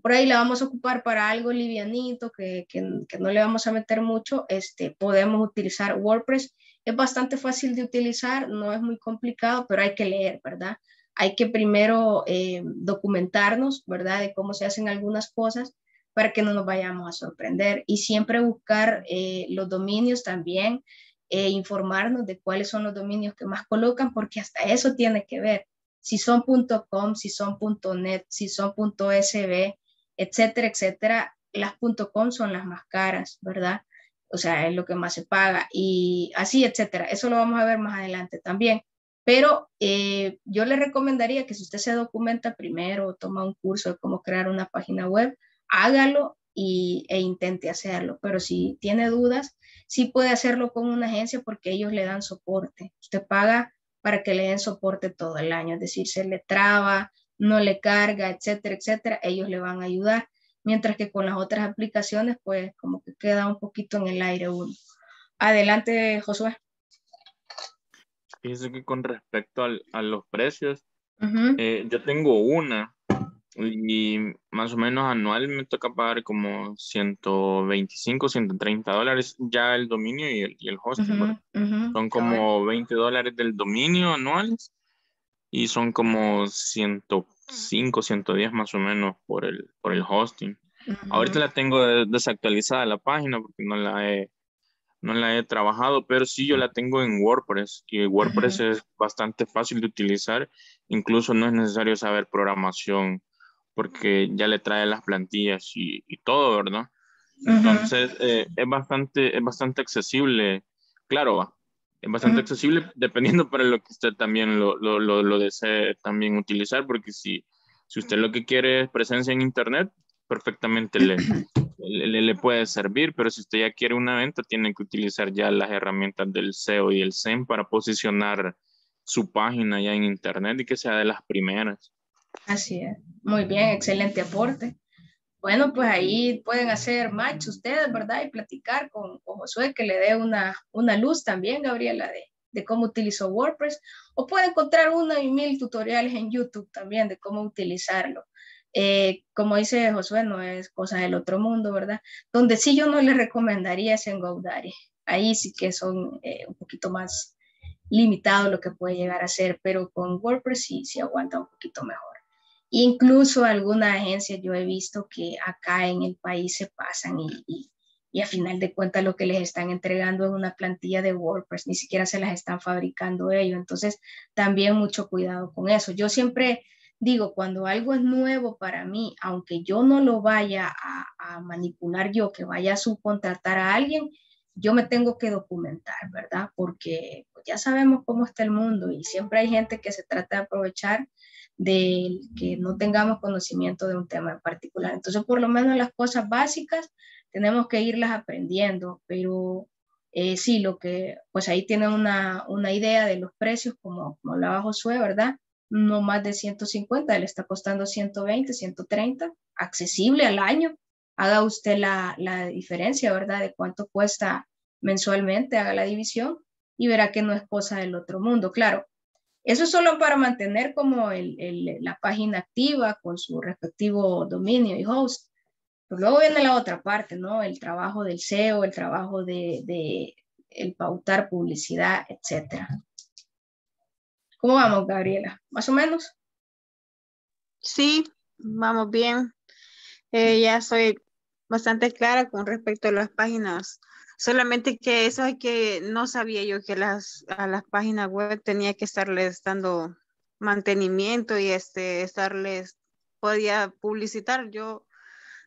por ahí la vamos a ocupar para algo livianito, que, que, no le vamos a meter mucho, este, podemos utilizar WordPress. Es bastante fácil de utilizar, no es muy complicado, pero hay que leer, ¿verdad? Hay que primero eh, documentarnos, ¿verdad? De cómo se hacen algunas cosas para que no nos vayamos a sorprender y siempre buscar eh, los dominios también, e informarnos de cuáles son los dominios que más colocan, porque hasta eso tiene que ver. Si son .com, si son .net, si son .sb, etcétera, etcétera, las .com son las más caras, ¿verdad? O sea, es lo que más se paga y así, etcétera. Eso lo vamos a ver más adelante también. Pero eh, yo le recomendaría que si usted se documenta primero, toma un curso de cómo crear una página web, hágalo y, e intente hacerlo. Pero si tiene dudas, sí puede hacerlo con una agencia porque ellos le dan soporte. Usted paga para que le den soporte todo el año, es decir, se le traba, no le carga, etcétera, etcétera, ellos le van a ayudar. Mientras que con las otras aplicaciones, pues como que queda un poquito en el aire uno. Adelante, Josué. Fíjese que con respecto a los precios, eh, yo tengo una y más o menos anual me toca pagar como 125, 130 dólares ya el dominio y el, y el hosting. Son como 20 dólares del dominio anuales y son como 105, 110 más o menos por el, por el hosting. Ahorita la tengo desactualizada la página porque no la he no la he trabajado, pero sí yo la tengo en WordPress y WordPress es bastante fácil de utilizar, incluso no es necesario saber programación porque ya le trae las plantillas y, todo, ¿verdad? Entonces eh, es, bastante, es bastante accesible, claro, es bastante accesible dependiendo para lo que usted también lo, lo, lo, desee también utilizar, porque si, si usted lo que quiere es presencia en Internet, perfectamente le, le, le, puede servir, pero si usted ya quiere una venta, tiene que utilizar ya las herramientas del SEO y el SEM para posicionar su página ya en Internet y que sea de las primeras. Así es. Muy bien, excelente aporte. Bueno, pues ahí pueden hacer match ustedes, ¿verdad? Y platicar con, con Josué que le dé una, una luz también, Gabriela, de, de cómo utilizó WordPress. O puede encontrar uno y mil tutoriales en YouTube también de cómo utilizarlo. Eh, como dice Josué, no es cosa del otro mundo, ¿verdad? Donde sí yo no le recomendaría es en GoDaddy. Ahí sí que son eh, un poquito más limitado lo que puede llegar a ser, pero con WordPress sí, sí aguanta un poquito mejor. Incluso alguna agencia yo he visto que acá en el país se pasan y, y, a final de cuentas lo que les están entregando es una plantilla de WordPress, ni siquiera se las están fabricando ellos. Entonces, también mucho cuidado con eso. Yo siempre digo, cuando algo es nuevo para mí, aunque yo no lo vaya a, a manipular yo, que vaya a subcontratar a alguien, yo me tengo que documentar, ¿verdad? Porque pues, ya sabemos cómo está el mundo y siempre hay gente que se trata de aprovechar de que no tengamos conocimiento de un tema en particular. Entonces, por lo menos las cosas básicas tenemos que irlas aprendiendo, pero eh, sí, lo que, pues ahí tienen una, una, idea de los precios, como, como hablaba Josué, ¿verdad? No más de 150, le está costando 120, 130, accesible al año. Haga usted la, la diferencia, ¿verdad? De cuánto cuesta mensualmente, haga la división y verá que no es cosa del otro mundo. Claro, eso es solo para mantener como la página activa con su respectivo dominio y host. Pero luego viene la otra parte, ¿no? El trabajo del SEO, el trabajo de, de el pautar publicidad, etcétera. ¿Cómo vamos, Gabriela? ¿Más o menos? Sí, vamos bien. Eh, ya soy bastante clara con respecto a las páginas Solamente que eso hay que, no sabía yo que las, a las páginas web tenía que estarles dando mantenimiento y este, estarles, podía publicitar. Yo,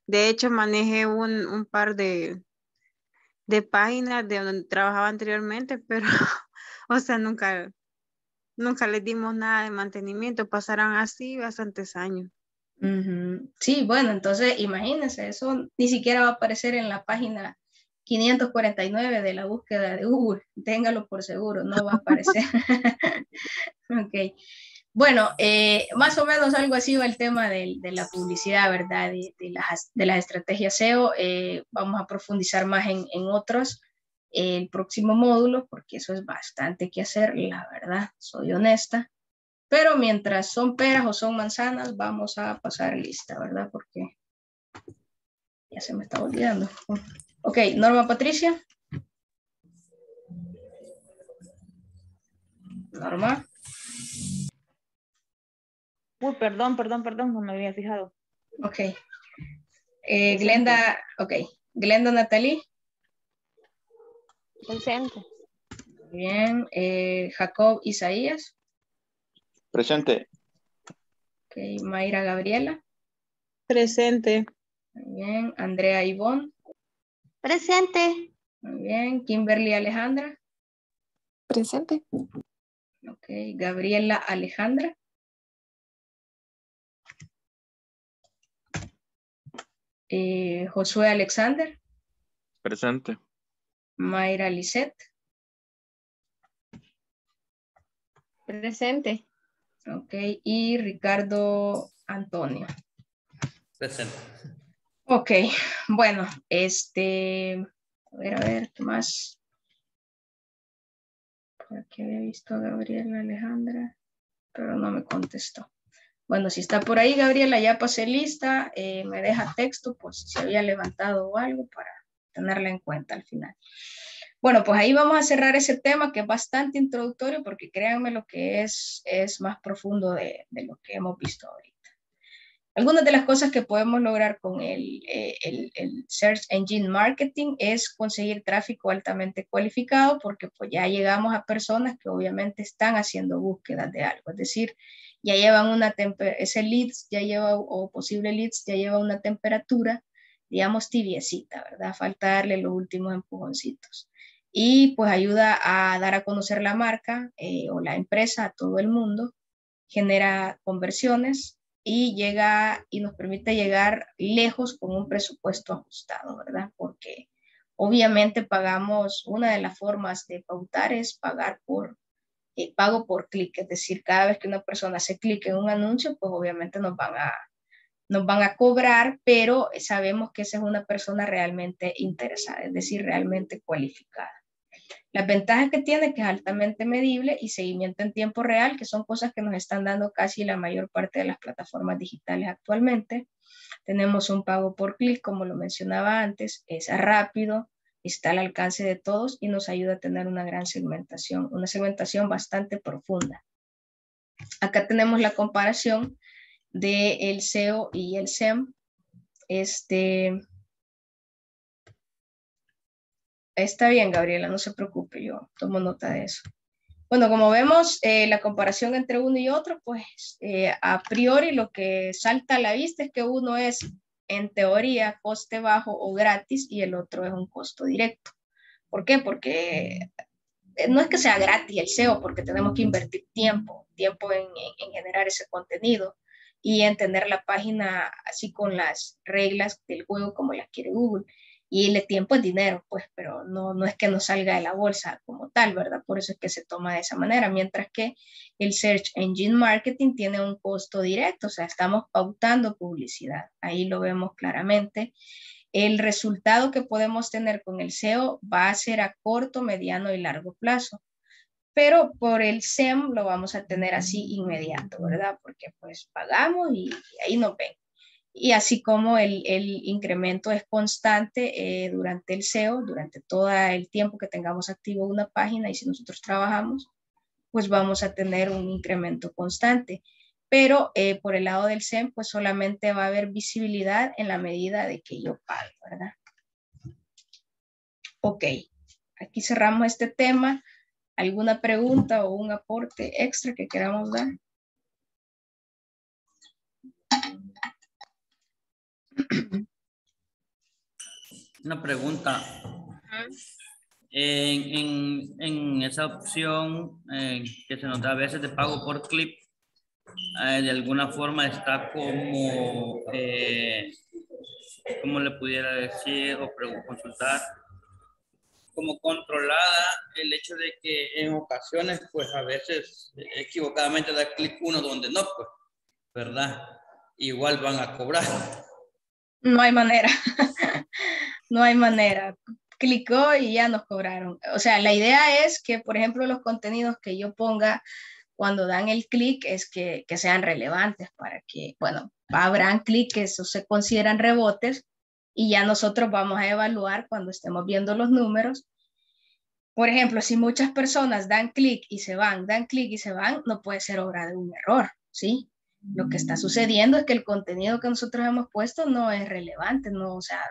de hecho, manejé un, un par de, de páginas de donde trabajaba anteriormente, pero, o sea, nunca, nunca les dimos nada de mantenimiento. Pasaron así bastantes años. Sí, bueno, entonces imagínense, eso ni siquiera va a aparecer en la página 549 de la búsqueda de Google, téngalo por seguro, no va a aparecer. ok. Bueno, eh, más o menos algo así va el tema de, de la publicidad, ¿verdad? De, las, de las estrategias SEO. Eh, vamos a profundizar más en, en otros el próximo módulo, porque eso es bastante que hacer, la verdad, soy honesta. Pero mientras son peras o son manzanas, vamos a pasar lista, ¿verdad? Porque ya se me está olvidando. Ok, Norma Patricia. Norma. Uy, perdón, perdón, perdón, no me había fijado. Ok. Eh, Glenda, ok. Glenda Natalie. Presente. Bien. Eh, Jacob Isaías. Presente. Ok. Mayra Gabriela. Presente. bien. Andrea Ivonne. Presente. Muy bien. Kimberly Alejandra. Presente. Ok. Gabriela Alejandra. Eh, Josué Alexander. Presente. Mayra Lisette. Presente. Ok. Y Ricardo Antonio. Presente. Ok, bueno, este, a ver, a ver, ¿qué más? Por aquí había visto a Gabriela Alejandra, pero no me contestó. Bueno, si está por ahí, Gabriela, ya pasé lista, eh, me deja texto por si se había levantado o algo para tenerla en cuenta al final. Bueno, pues ahí vamos a cerrar ese tema que es bastante introductorio porque créanme lo que es, es más profundo de, de lo que hemos visto ahorita. Algunas de las cosas que podemos lograr con el, eh, el, Search Engine Marketing es conseguir tráfico altamente cualificado porque pues ya llegamos a personas que obviamente están haciendo búsquedas de algo, es decir, ya llevan una ese leads ya lleva, o posible leads ya lleva una temperatura, digamos, tibiecita, ¿verdad? Falta darle los últimos empujoncitos. Y pues ayuda a dar a conocer la marca eh, o la empresa a todo el mundo, genera conversiones, y llega y nos permite llegar lejos con un presupuesto ajustado, ¿verdad? Porque obviamente pagamos, una de las formas de pautar es pagar por eh, pago por clic, es decir, cada vez que una persona hace clic en un anuncio, pues obviamente nos van a nos van a cobrar, pero sabemos que esa es una persona realmente interesada, es decir, realmente cualificada. Las ventajas que tiene que es altamente medible y seguimiento en tiempo real, que son cosas que nos están dando casi la mayor parte de las plataformas digitales actualmente. Tenemos un pago por clic, como lo mencionaba antes, es rápido, está al alcance de todos y nos ayuda a tener una gran segmentación, una segmentación bastante profunda. Acá tenemos la comparación del el SEO y el SEM. Este, Está bien, Gabriela, no se preocupe, yo tomo nota de eso. Bueno, como vemos, eh, la comparación entre uno y otro, pues eh, a priori lo que salta a la vista es que uno es, en teoría, coste bajo o gratis y el otro es un costo directo. ¿Por qué? Porque eh, no es que sea gratis el SEO, porque tenemos que invertir tiempo, tiempo en, en generar ese contenido y entender la página así con las reglas del juego como las quiere Google y el tiempo es dinero, pues, pero no, no es que no salga de la bolsa como tal, ¿verdad? Por eso es que se toma de esa manera, mientras que el Search Engine Marketing tiene un costo directo, o sea, estamos pautando publicidad, ahí lo vemos claramente. El resultado que podemos tener con el SEO va a ser a corto, mediano y largo plazo, pero por el SEM lo vamos a tener así inmediato, ¿verdad? Porque pues pagamos y, ahí nos ven y así como el, incremento es constante eh, durante el SEO, durante todo el tiempo que tengamos activo una página y si nosotros trabajamos, pues vamos a tener un incremento constante. Pero eh, por el lado del SEM, pues solamente va a haber visibilidad en la medida de que yo pague, ¿verdad? Ok, aquí cerramos este tema. ¿Alguna pregunta o un aporte extra que queramos dar? Una pregunta. En, esa opción eh, que se nos da a veces de pago por clip, eh, de alguna forma está como, eh, ¿cómo le pudiera decir o consultar? Como controlada el hecho de que en ocasiones, pues a veces equivocadamente da clic uno donde no, pues, ¿verdad? Igual van a cobrar. No hay manera. no hay manera. Clicó y ya nos cobraron. O sea, la idea es que, por ejemplo, los contenidos que yo ponga cuando dan el clic es que, que, sean relevantes para que, bueno, habrán clics que eso se consideran rebotes y ya nosotros vamos a evaluar cuando estemos viendo los números. Por ejemplo, si muchas personas dan clic y se van, dan clic y se van, no puede ser obra de un error, ¿sí? Lo que está sucediendo es que el contenido que nosotros hemos puesto no es relevante, no, o sea,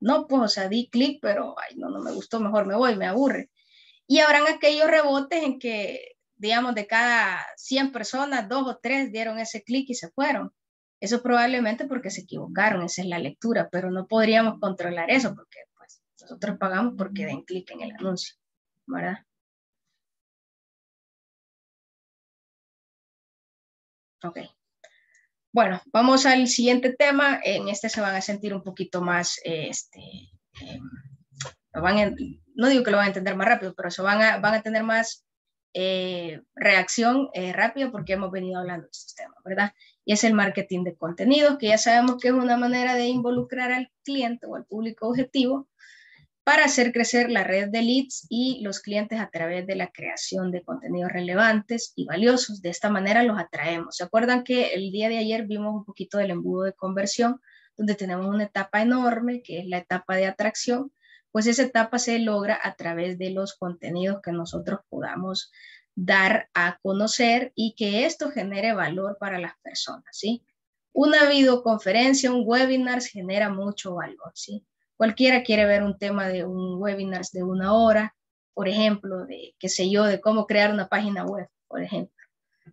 no, pues, o sea, di clic, pero, ay, no, no me gustó, mejor me voy, me aburre. Y habrán aquellos rebotes en que, digamos, de cada 100 personas, dos o tres dieron ese clic y se fueron. Eso probablemente porque se equivocaron, esa es la lectura, pero no podríamos controlar eso porque, pues, nosotros pagamos porque den clic en el anuncio, ¿verdad? Ok. Bueno, vamos al siguiente tema. En este se van a sentir un poquito más, este, eh, van no digo que lo van a entender más rápido, pero se van a, van a tener más eh, reacción eh, rápida porque hemos venido hablando de estos temas, ¿verdad? Y es el marketing de contenidos, que ya sabemos que es una manera de involucrar al cliente o al público objetivo para hacer crecer la red de leads y los clientes a través de la creación de contenidos relevantes y valiosos. De esta manera los atraemos. ¿Se acuerdan que el día de ayer vimos un poquito del embudo de conversión, donde tenemos una etapa enorme, que es la etapa de atracción? Pues esa etapa se logra a través de los contenidos que nosotros podamos dar a conocer y que esto genere valor para las personas, ¿sí? Una videoconferencia, un webinar genera mucho valor, ¿sí? Cualquiera quiere ver un tema de un webinar de una hora, por ejemplo, de, qué sé yo, de cómo crear una página web, por ejemplo.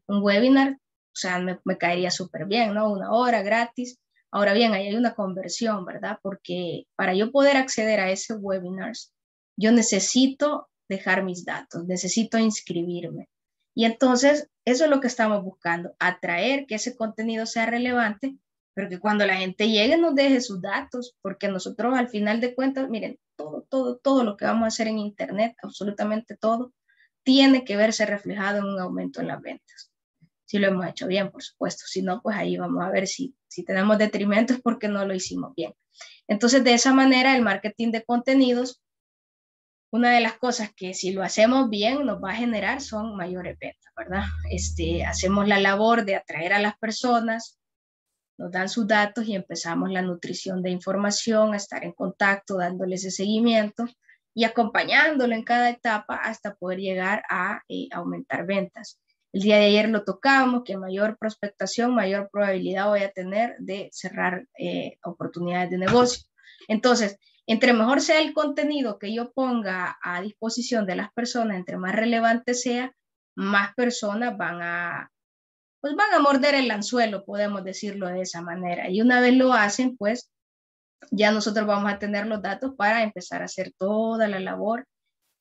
Un webinar, o sea, me, caería súper bien, ¿no? Una hora gratis. Ahora bien, ahí hay una conversión, ¿verdad? Porque para yo poder acceder a ese webinar, yo necesito dejar mis datos, necesito inscribirme. Y entonces, eso es lo que estamos buscando, atraer que ese contenido sea relevante, pero que cuando la gente llegue nos deje sus datos, porque nosotros al final de cuentas, miren, todo, todo, todo lo que vamos a hacer en Internet, absolutamente todo, tiene que verse reflejado en un aumento en las ventas. Si lo hemos hecho bien, por supuesto. Si no, pues ahí vamos a ver si, si tenemos detrimentos porque no lo hicimos bien. Entonces, de esa manera, el marketing de contenidos una de las cosas que si lo hacemos bien nos va a generar son mayores ventas, ¿verdad? Este, hacemos la labor de atraer a las personas, nos dan sus datos y empezamos la nutrición de información, a estar en contacto, dándoles ese seguimiento y acompañándolo en cada etapa hasta poder llegar a eh, aumentar ventas. El día de ayer lo tocamos, que mayor prospectación, mayor probabilidad voy a tener de cerrar eh, oportunidades de negocio. Entonces, entre mejor sea el contenido que yo ponga a disposición de las personas, entre más relevante sea, más personas van a, pues van a morder el anzuelo, podemos decirlo de esa manera. Y una vez lo hacen, pues ya nosotros vamos a tener los datos para empezar a hacer toda la labor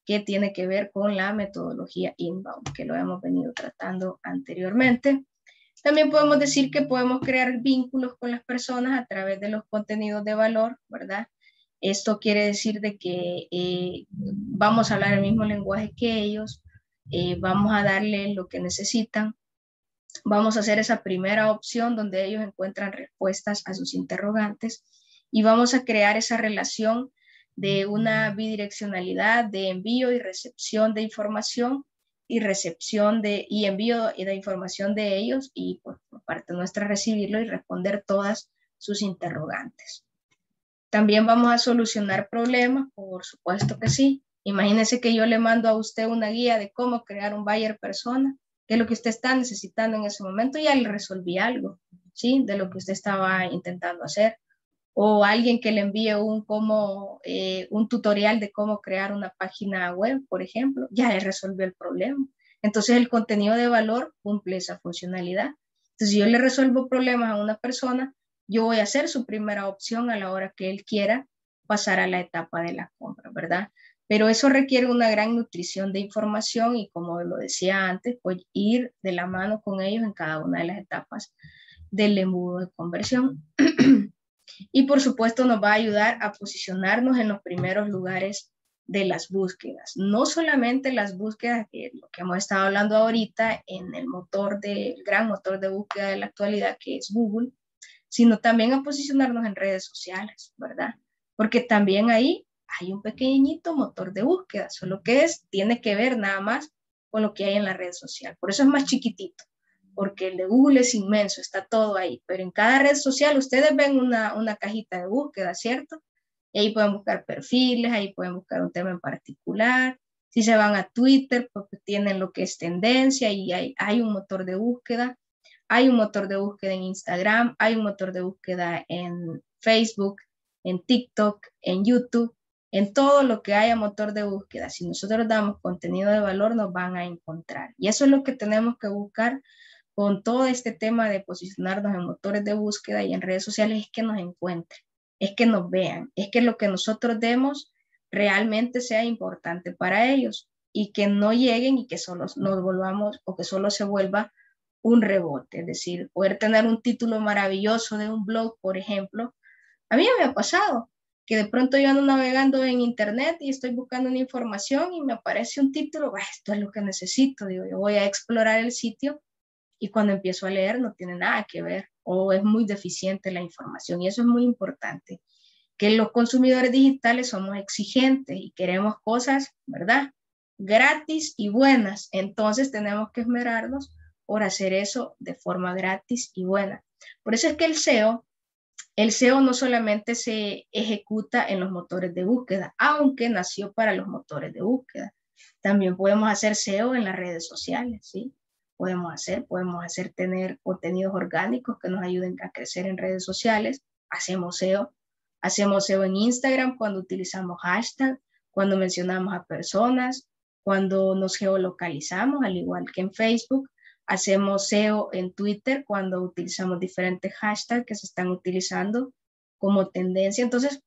que tiene que ver con la metodología inbound, que lo hemos venido tratando anteriormente. También podemos decir que podemos crear vínculos con las personas a través de los contenidos de valor, ¿verdad? Esto quiere decir de que eh, vamos a hablar el mismo lenguaje que ellos, eh, vamos a darle lo que necesitan, vamos a hacer esa primera opción donde ellos encuentran respuestas a sus interrogantes y vamos a crear esa relación de una bidireccionalidad de envío y recepción de información y recepción de y envío de información de ellos y por parte nuestra recibirlo y responder todas sus interrogantes. También vamos a solucionar problemas, por supuesto que sí. Imagínese que yo le mando a usted una guía de cómo crear un buyer persona, es lo que usted está necesitando en ese momento, y ya le resolví algo, ¿sí? De lo que usted estaba intentando hacer. O alguien que le envíe un, como, eh, un tutorial de cómo crear una página web, por ejemplo, ya le resolvió el problema. Entonces el contenido de valor cumple esa funcionalidad. Entonces, si yo le resuelvo problemas a una persona, yo voy a ser su primera opción a la hora que él quiera pasar a la etapa de la compra, ¿verdad? Pero eso requiere una gran nutrición de información y como lo decía antes, pues ir de la mano con ellos en cada una de las etapas del embudo de conversión. y por supuesto nos va a ayudar a posicionarnos en los primeros lugares de las búsquedas. No solamente las búsquedas, que lo que hemos estado hablando ahorita en el motor del gran motor de búsqueda de la actualidad, que es Google, sino también a posicionarnos en redes sociales, ¿verdad? Porque también ahí hay un pequeñito motor de búsqueda, solo que es, tiene que ver nada más con lo que hay en la red social. Por eso es más chiquitito, porque el de Google es inmenso, está todo ahí, pero en cada red social ustedes ven una, una cajita de búsqueda, ¿cierto? Y ahí pueden buscar perfiles, ahí pueden buscar un tema en particular. Si se van a Twitter, pues tienen lo que es tendencia y hay, hay un motor de búsqueda. Hay un motor de búsqueda en Instagram, hay un motor de búsqueda en Facebook, en TikTok, en YouTube, en todo lo que haya motor de búsqueda. Si nosotros damos contenido de valor, nos van a encontrar. Y eso es lo que tenemos que buscar con todo este tema de posicionarnos en motores de búsqueda y en redes sociales, es que nos encuentren, es que nos vean, es que lo que nosotros demos realmente sea importante para ellos y que no lleguen y que solo nos volvamos o que solo se vuelva un rebote, es decir, poder tener un título maravilloso de un blog, por ejemplo. A mí me ha pasado que de pronto yo ando navegando en internet y estoy buscando una información y me aparece un título, esto es lo que necesito, digo, yo voy a explorar el sitio y cuando empiezo a leer no tiene nada que ver o es muy deficiente la información y eso es muy importante, que los consumidores digitales somos exigentes y queremos cosas, ¿verdad? Gratis y buenas, entonces tenemos que esmerarnos por hacer eso de forma gratis y buena. Por eso es que el SEO, el SEO no solamente se ejecuta en los motores de búsqueda, aunque nació para los motores de búsqueda. También podemos hacer SEO en las redes sociales, ¿sí? podemos hacer. Podemos hacer tener contenidos orgánicos que nos ayuden a crecer en redes sociales. Hacemos SEO. Hacemos SEO en Instagram cuando utilizamos hashtag, cuando mencionamos a personas, cuando nos geolocalizamos, al igual que en Facebook. Hacemos SEO en Twitter cuando utilizamos diferentes hashtags que se están utilizando como tendencia. Entonces,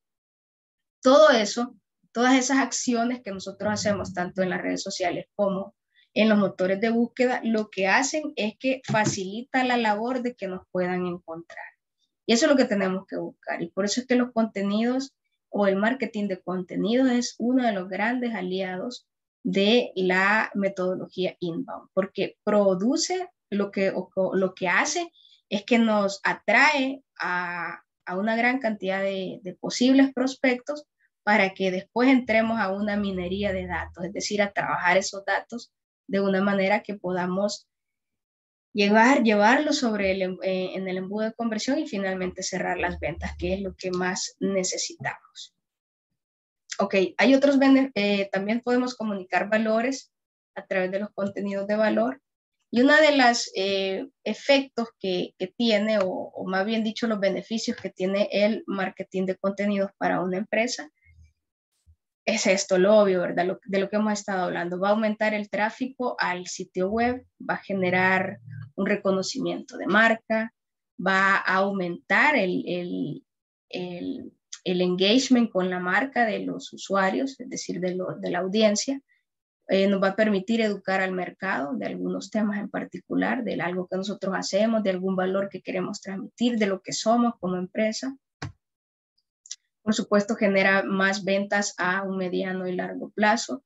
todo eso, todas esas acciones que nosotros hacemos tanto en las redes sociales como en los motores de búsqueda, lo que hacen es que facilita la labor de que nos puedan encontrar. Y eso es lo que tenemos que buscar. Y por eso es que los contenidos o el marketing de contenidos es uno de los grandes aliados de la metodología inbound, porque produce lo que, lo que hace es que nos atrae a, una gran cantidad de, de, posibles prospectos para que después entremos a una minería de datos, es decir, a trabajar esos datos de una manera que podamos llevar, llevarlo sobre el, em, eh, en el embudo de conversión y finalmente cerrar las ventas, que es lo que más necesitamos. Ok, hay otros, eh, también podemos comunicar valores a través de los contenidos de valor. Y uno de los eh, efectos que, tiene, o, más bien dicho, los beneficios que tiene el marketing de contenidos para una empresa, es esto, lo obvio, ¿verdad? de lo que hemos estado hablando. Va a aumentar el tráfico al sitio web, va a generar un reconocimiento de marca, va a aumentar el, el engagement con la marca de los usuarios, es decir, de, lo, de la audiencia. Eh, nos va a permitir educar al mercado de algunos temas en particular, de algo que nosotros hacemos, de algún valor que queremos transmitir, de lo que somos como empresa. Por supuesto, genera más ventas a un mediano y largo plazo.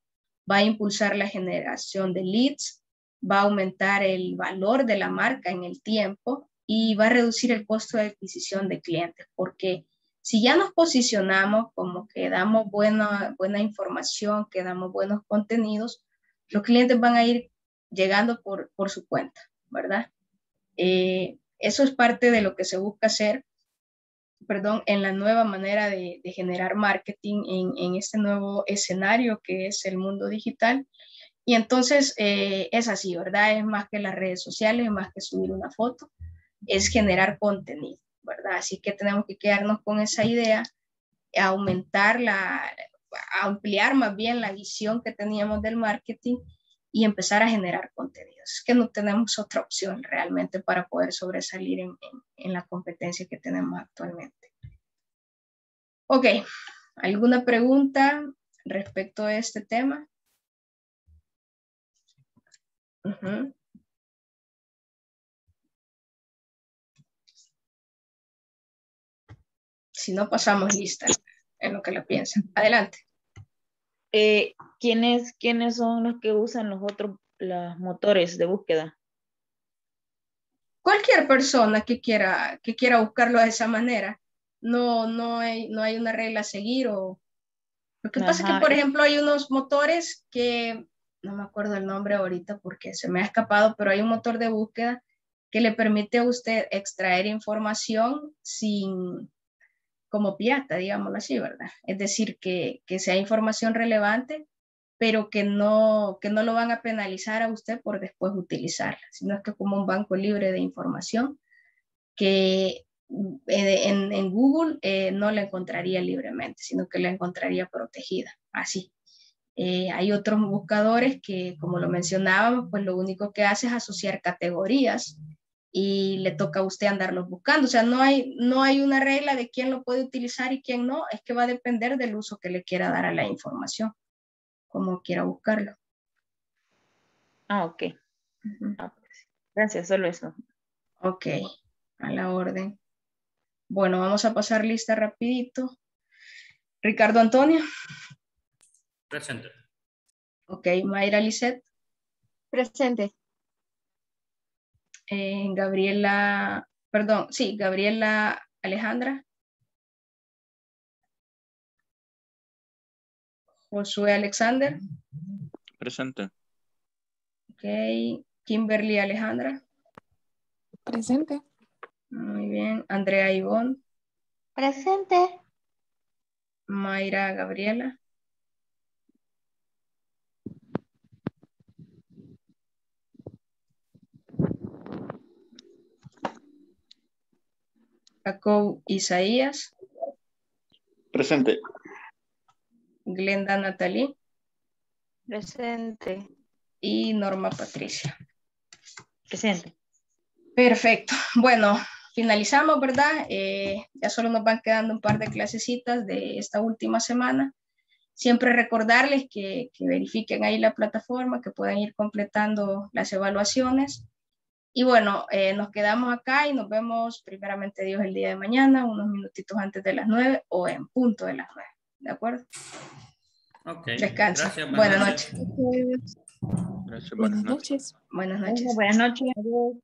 Va a impulsar la generación de leads, va a aumentar el valor de la marca en el tiempo y va a reducir el costo de adquisición de clientes, porque si ya nos posicionamos como que damos buena, buena información, que damos buenos contenidos, los clientes van a ir llegando por, por su cuenta, ¿verdad? Eh, eso es parte de lo que se busca hacer perdón, en la nueva manera de, generar marketing en, este nuevo escenario que es el mundo digital. Y entonces eh, es así, ¿verdad? Es más que las redes sociales, es más que subir una foto, es generar contenido, ¿verdad? Así que tenemos que quedarnos con esa idea, aumentar la, ampliar más bien la visión que teníamos del marketing y empezar a generar contenidos. Que no tenemos otra opción realmente para poder sobresalir en, en, la competencia que tenemos actualmente. Ok, ¿alguna pregunta respecto a este tema? Si no, pasamos lista en lo que la piensan. Adelante. Eh, ¿quiénes, ¿quiénes son los que usan los otros los motores de búsqueda? Cualquier persona que quiera, que quiera buscarlo de esa manera. No, no, hay, no hay una regla a seguir. O... Lo que pasa es que, por ejemplo, hay unos motores que, no me acuerdo el nombre ahorita porque se me ha escapado, pero hay un motor de búsqueda que le permite a usted extraer información sin, como pirata, digámoslo así, ¿verdad? Es decir, que, que sea información relevante, pero que no, que no lo van a penalizar a usted por después utilizarla, sino que como un banco libre de información que eh, en, en, Google eh, no la encontraría libremente, sino que la encontraría protegida, así. Eh, hay otros buscadores que, como lo mencionábamos, pues lo único que hace es asociar categorías y le toca a usted andarlos buscando. O sea, no hay, no hay una regla de quién lo puede utilizar y quién no, es que va a depender del uso que le quiera dar a la información, como quiera buscarlo. Ah, ok. Ah, pues, gracias, solo eso. Ok, a la orden. Bueno, vamos a pasar lista rapidito. Ricardo Antonio. Presente. Ok, Mayra Lisset. Presente. Eh, Gabriela, perdón, sí, Gabriela Alejandra. Josué Alexander. Presente. Ok, Kimberly Alejandra. Presente. Muy bien, Andrea Ivonne. Presente. Mayra Gabriela. Jacob Isaías. Presente. Glenda Natalie. Presente. Y Norma Patricia. Presente. Perfecto. Bueno, finalizamos, ¿verdad? Eh, ya solo nos van quedando un par de clasecitas de esta última semana. Siempre recordarles que, que verifiquen ahí la plataforma, que puedan ir completando las evaluaciones. Y bueno, eh, nos quedamos acá y nos vemos primeramente Dios el día de mañana, unos minutitos antes de las nueve o en punto de las nueve. ¿De acuerdo? Ok. Descansa. buenas, noches. Gracias, buenas noches. Buenas noches. Buenas noches.